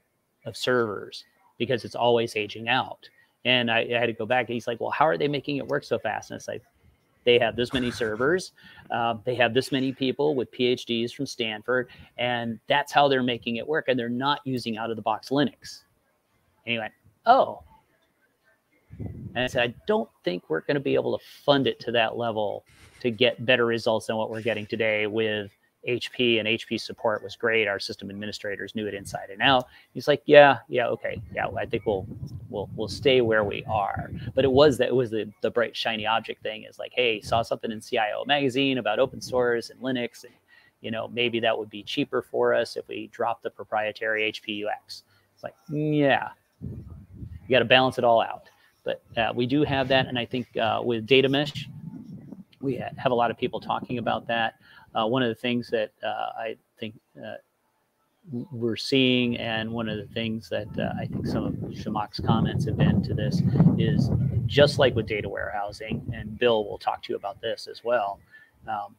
of servers because it's always aging out. And I, I had to go back. And He's like, "Well, how are they making it work so fast?" And it's like, they have this many servers, uh, they have this many people with PhDs from Stanford, and that's how they're making it work. And they're not using out of the box Linux. And he went, "Oh." And I said, I don't think we're going to be able to fund it to that level to get better results than what we're getting today with HP and HP support was great. Our system administrators knew it inside and out. He's like, yeah, yeah, okay, yeah. I think we'll we'll we'll stay where we are. But it was that it was the the bright shiny object thing. Is like, hey, saw something in CIO magazine about open source and Linux, and you know maybe that would be cheaper for us if we drop the proprietary HP UX. It's like, yeah, you got to balance it all out. But uh, we do have that, and I think uh, with data mesh, we have a lot of people talking about that. Uh, one of the things that uh, I think uh, we're seeing, and one of the things that uh, I think some of Zhamak's comments have been to this, is just like with data warehousing, and Bill will talk to you about this as well. Um,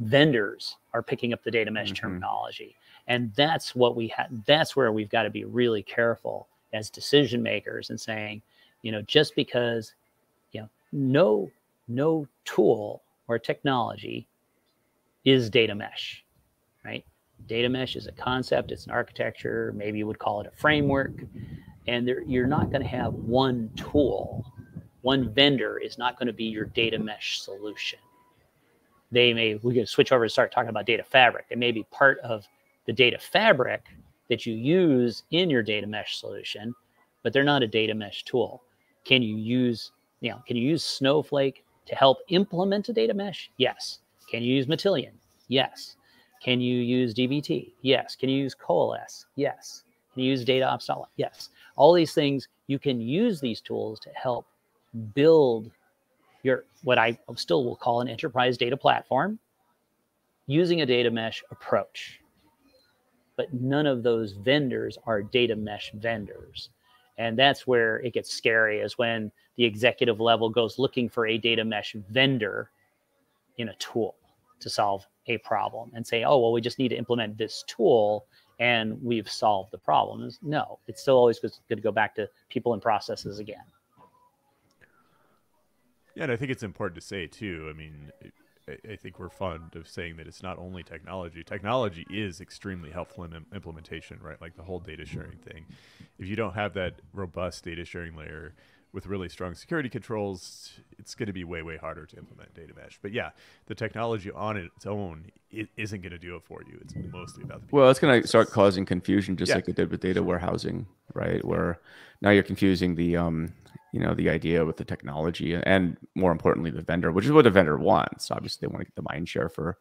vendors are picking up the data mesh mm-hmm. terminology, and that's what we have. That's where we've got to be really careful as decision makers and saying, you know, just because, you know, no no tool or technology is data mesh, right? Data mesh is a concept, it's an architecture, maybe you would call it a framework. And there, you're not going to have one tool, one vendor is not going to be your data mesh solution. They may, we could switch over and start talking about data fabric. It may be part of the data fabric that you use in your data mesh solution, but they're not a data mesh tool. Can you use, you know, can you use Snowflake to help implement a data mesh? Yes. Can you use Matillion? Yes. Can you use DBT? Yes. Can you use Coalesce? Yes. Can you use DataOps.live? Yes. All these things, you can use these tools to help build your what I still will call an enterprise data platform using a data mesh approach. But none of those vendors are data mesh vendors. And that's where it gets scary is when the executive level goes looking for a data mesh vendor in a tool to solve a problem and say, oh, well, we just need to implement this tool and we've solved the problem. No, it's still always good to go back to people and processes again. Yeah, and I think it's important to say too. I mean, I think we're fond of saying that it's not only technology. Technology is extremely helpful in implementation, right? Like the whole data sharing thing. If you don't have that robust data sharing layer, with really strong security controls, it's going to be way, way harder to implement data mesh. But yeah, the technology on its own it isn't going to do it for you. It's mostly about the well, it's going to start causing confusion, just yeah. like it did with data warehousing, right? Where now you're confusing the um, you know, the idea with the technology, and more importantly, the vendor, which is what the vendor wants. Obviously, they want to get the mind share for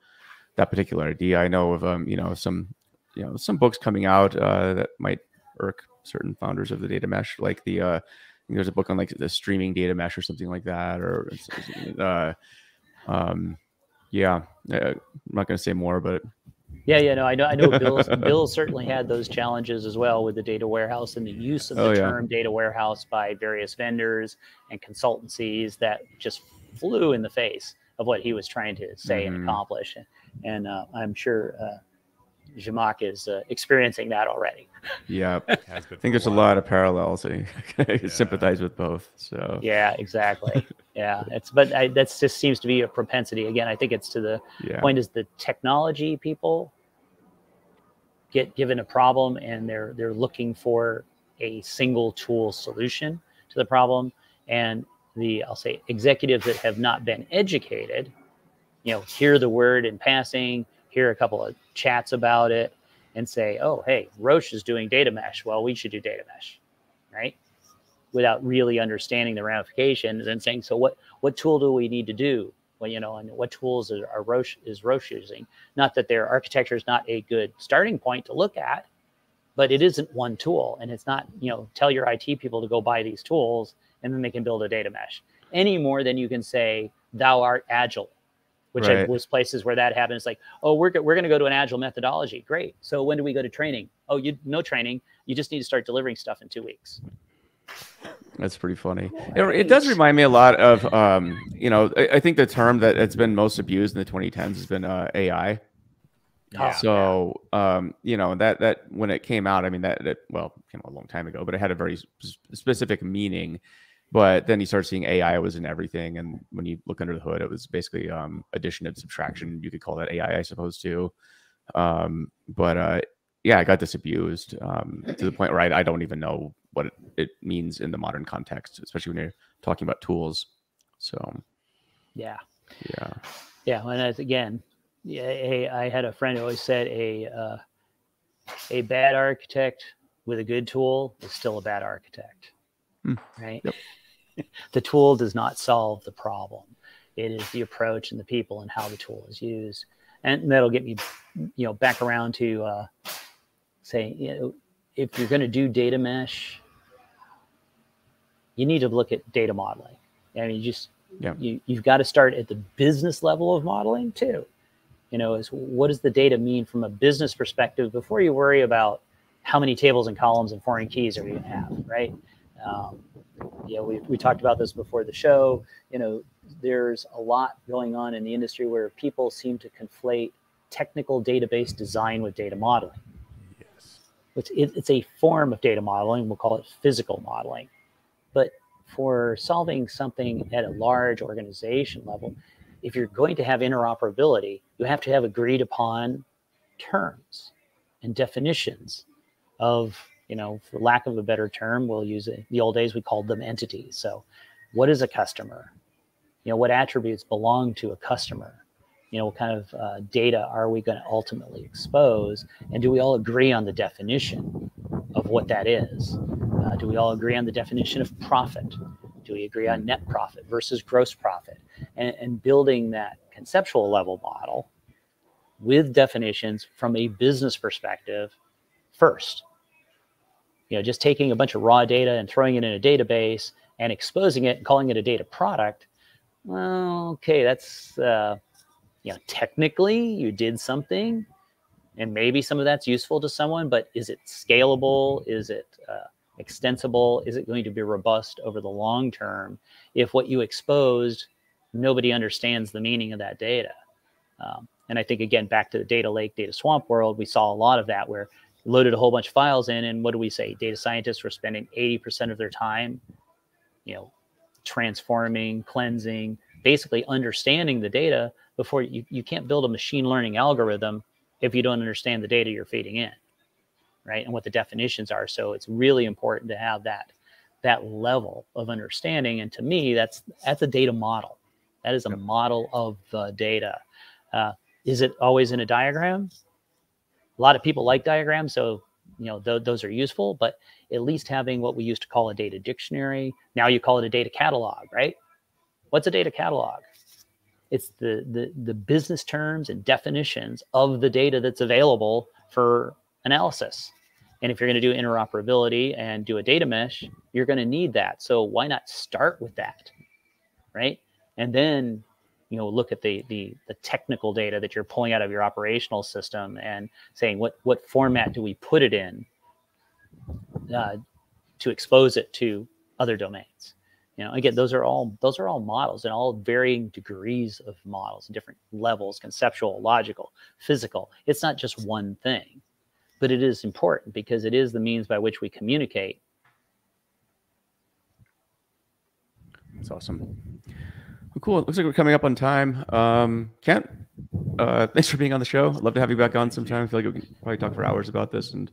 that particular idea. I know of um, you know, some you know, some books coming out uh, that might irk certain founders of the data mesh, like the uh there's a book on like the streaming data mesh or something like that, or uh, um, yeah, uh, I'm not going to say more, but yeah, yeah, no, I know, I know. Bill, Bill certainly had those challenges as well with the data warehouse and the use of the oh, yeah. term data warehouse by various vendors and consultancies that just flew in the face of what he was trying to say mm-hmm. and accomplish. And, and uh, I'm sure uh, Zhamak is uh, experiencing that already. Yeah, [laughs] I think there's a, a lot of parallels. I, I [laughs] yeah. sympathize with both. So yeah, exactly. yeah, it's but I, that just seems to be a propensity. Again, I think it's to the yeah. point is the technology people get given a problem and they're they're looking for a single tool solution to the problem, and the I'll say executives that have not been educated, you know, hear the word in passing hear a couple of chats about it and say, oh, hey, Roche is doing data mesh. Well, we should do data mesh, right? Without really understanding the ramifications and saying, so what, what tool do we need to do? Well, you know, and what tools are, are Roche is Roche using? Not that their architecture is not a good starting point to look at, but it isn't one tool. And it's not, you know, tell your IT people to go buy these tools and then they can build a data mesh any more than you can say, thou art agile which right. was places where that happened. It's like, oh, we're, we're going to go to an agile methodology. Great. So when do we go to training? Oh, you no training. You just need to start delivering stuff in two weeks. That's pretty funny. It, it does remind me a lot of, um, you know, I, I think the term that has been most abused in the 2010s has been uh, AI. Yeah. So, um, you know, that that when it came out, I mean, that, that well, came out a long time ago, but it had a very sp- specific meaning. But then you start seeing AI was in everything, and when you look under the hood, it was basically um, addition and subtraction. You could call that AI, I suppose, too. Um, but uh, yeah, I got this abused um, to the point where I, I don't even know what it, it means in the modern context, especially when you're talking about tools. So, Yeah. yeah, Yeah, and as, again, yeah, a, I had a friend who always said a uh, a bad architect with a good tool is still a bad architect, Hmm. right? Yep. [laughs] the tool does not solve the problem. It is the approach and the people and how the tool is used, and that'll get me, you know, back around to uh, saying, you know, if you're going to do data mesh, you need to look at data modeling. I mean, you just Yeah. you you've got to start at the business level of modeling too. You know, is what does the data mean from a business perspective before you worry about how many tables and columns and foreign keys are we going to have, right? Um, you know, we, we talked about this before the show. You know, there's a lot going on in the industry where people seem to conflate technical database design with data modeling. Yes. It's, it, it's a form of data modeling. We'll call it physical modeling. But for solving something at a large organization level, if you're going to have interoperability, you have to have agreed upon terms and definitions of, you know, for lack of a better term, we'll use it. The old days we called them entities. So, what is a customer? You know, what attributes belong to a customer? You know, what kind of uh, data are we going to ultimately expose? And do we all agree on the definition of what that is? Uh, do we all agree on the definition of profit? Do we agree on net profit versus gross profit? And, and building that conceptual level model with definitions from a business perspective first. You know, just taking a bunch of raw data and throwing it in a database and exposing it and calling it a data product. Well, okay, that's uh, you know technically you did something, and maybe some of that's useful to someone, but is it scalable? Is it uh, extensible? Is it going to be robust over the long term? If what you exposed, nobody understands the meaning of that data. Um, and I think again, back to the data lake, data swamp world, we saw a lot of that where loaded a whole bunch of files in, and what do we say? Data scientists were spending 80% of their time, you know, transforming, cleansing, basically understanding the data before you, you can't build a machine learning algorithm if you don't understand the data you're feeding in right? And what the definitions are. So it's really important to have that that level of understanding. And to me that's that's a data model. That is a model of the data. Uh, is it always in a diagram a lot of people like diagrams so you know th- those are useful but at least having what we used to call a data dictionary now you call it a data catalog right? What's a data catalog? It's the, the the business terms and definitions of the data that's available for analysis. And if you're going to do interoperability and do a data mesh you're going to need that so why not start with that right? And then you know look at the the the technical data that you're pulling out of your operational system and saying what what format do we put it in uh, to expose it to other domains? You know again those are all those are all models and all varying degrees of models and different levels conceptual logical physical. It's not just one thing but it is important because it is the means by which we communicate. That's awesome. Cool. It looks like we're coming up on time. Um, Kent, uh, thanks for being on the show. I'd love to have you back on sometime. I feel like we could probably talk for hours about this and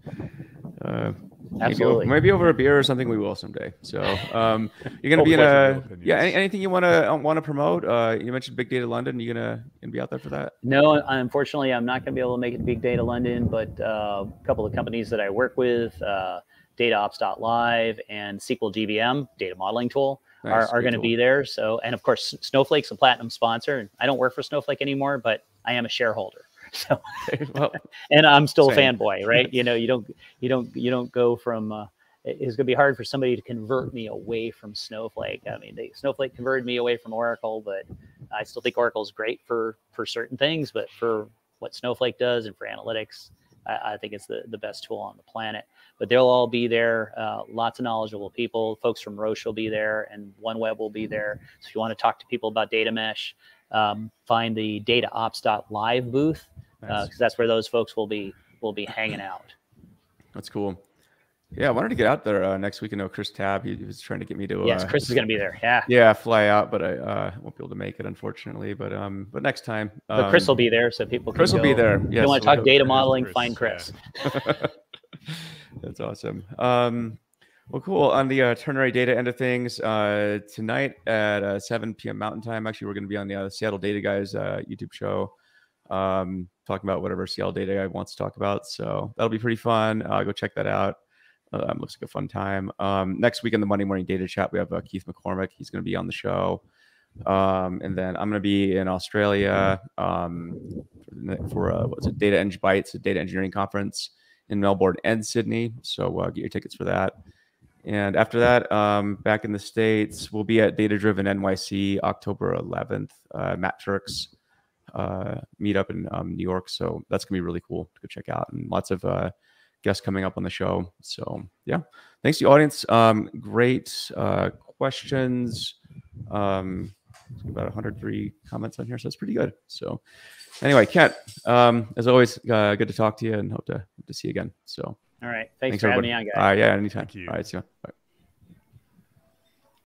uh, maybe, over, Absolutely. maybe over a beer or something. We will someday. So um, [laughs] you're gonna be in a yeah. Any, anything you wanna want to promote? Uh, you mentioned Big Data London. You gonna gonna be out there for that? No, unfortunately, I'm not going to be able to make it to Big Data London, but uh, a couple of companies that I work with, uh, DataOps.live and SQL DBM, data modeling tool, Nice, are great going to be there. So, and of course, Snowflake's a platinum sponsor. And I don't work for Snowflake anymore, but I am a shareholder. [laughs] So, well, and I'm still Same. a fanboy, [laughs] right? you know, you don't, you don't, you don't go from. Uh, it's going to be hard for somebody to convert me away from Snowflake. I mean, they, Snowflake converted me away from Oracle, but I still think Oracle is great for for certain things. But for what Snowflake does and for analytics, I, I think it's the, the best tool on the planet. But they'll all be there. Uh, lots of knowledgeable people. Folks from Roche will be there, and OneWeb will be there. So if you want to talk to people about data mesh, um, find the DataOps.live booth because Nice. uh, that's where those folks will be will be hanging out. That's cool. Yeah, I wanted to get out there uh, next week. I know Chris Tabb. He, he was trying to get me to. yes, uh, Chris is going to be there. Yeah. Yeah, fly out, but I uh, won't be able to make it unfortunately. But um, but next time. But Chris um, will be there, so people. Can Chris will be go- there. If you want to we'll talk data modeling, Chris, find yeah. Chris. [laughs] That's awesome. Um, well, cool. On the uh, Ternary data end of things, uh, tonight at uh, 7 p.m. Mountain Time, actually, we're going to be on the uh, Seattle Data Guys uh, YouTube show, um, talking about whatever Seattle Data Guy wants to talk about. So that'll be pretty fun. Uh, go check that out. Um, looks like a fun time. Um, next week in the Monday Morning Data Chat, we have uh, Keith McCormick. He's going to be on the show. Um, and then I'm going to be in Australia um, for, for uh, what's it, Data Eng Bytes, a data engineering conference in Melbourne and Sydney. So uh, get your tickets for that. And after that, um, back in the States, we'll be at Data Driven NYC October 11th, uh, Matt Turck's meetup in um, New York. So that's going to be really cool to go check out. And lots of uh, guests coming up on the show. So yeah, thanks to the audience. Um, great uh, questions. Um, about 103 comments on here, so that's pretty good. So anyway, Kent, um, as always, uh, good to talk to you and hope to hope to see you again. So All right. Thanks, thanks, for everybody. having me on, guys. Uh, yeah, anytime. Thank you. All right, see you. Bye.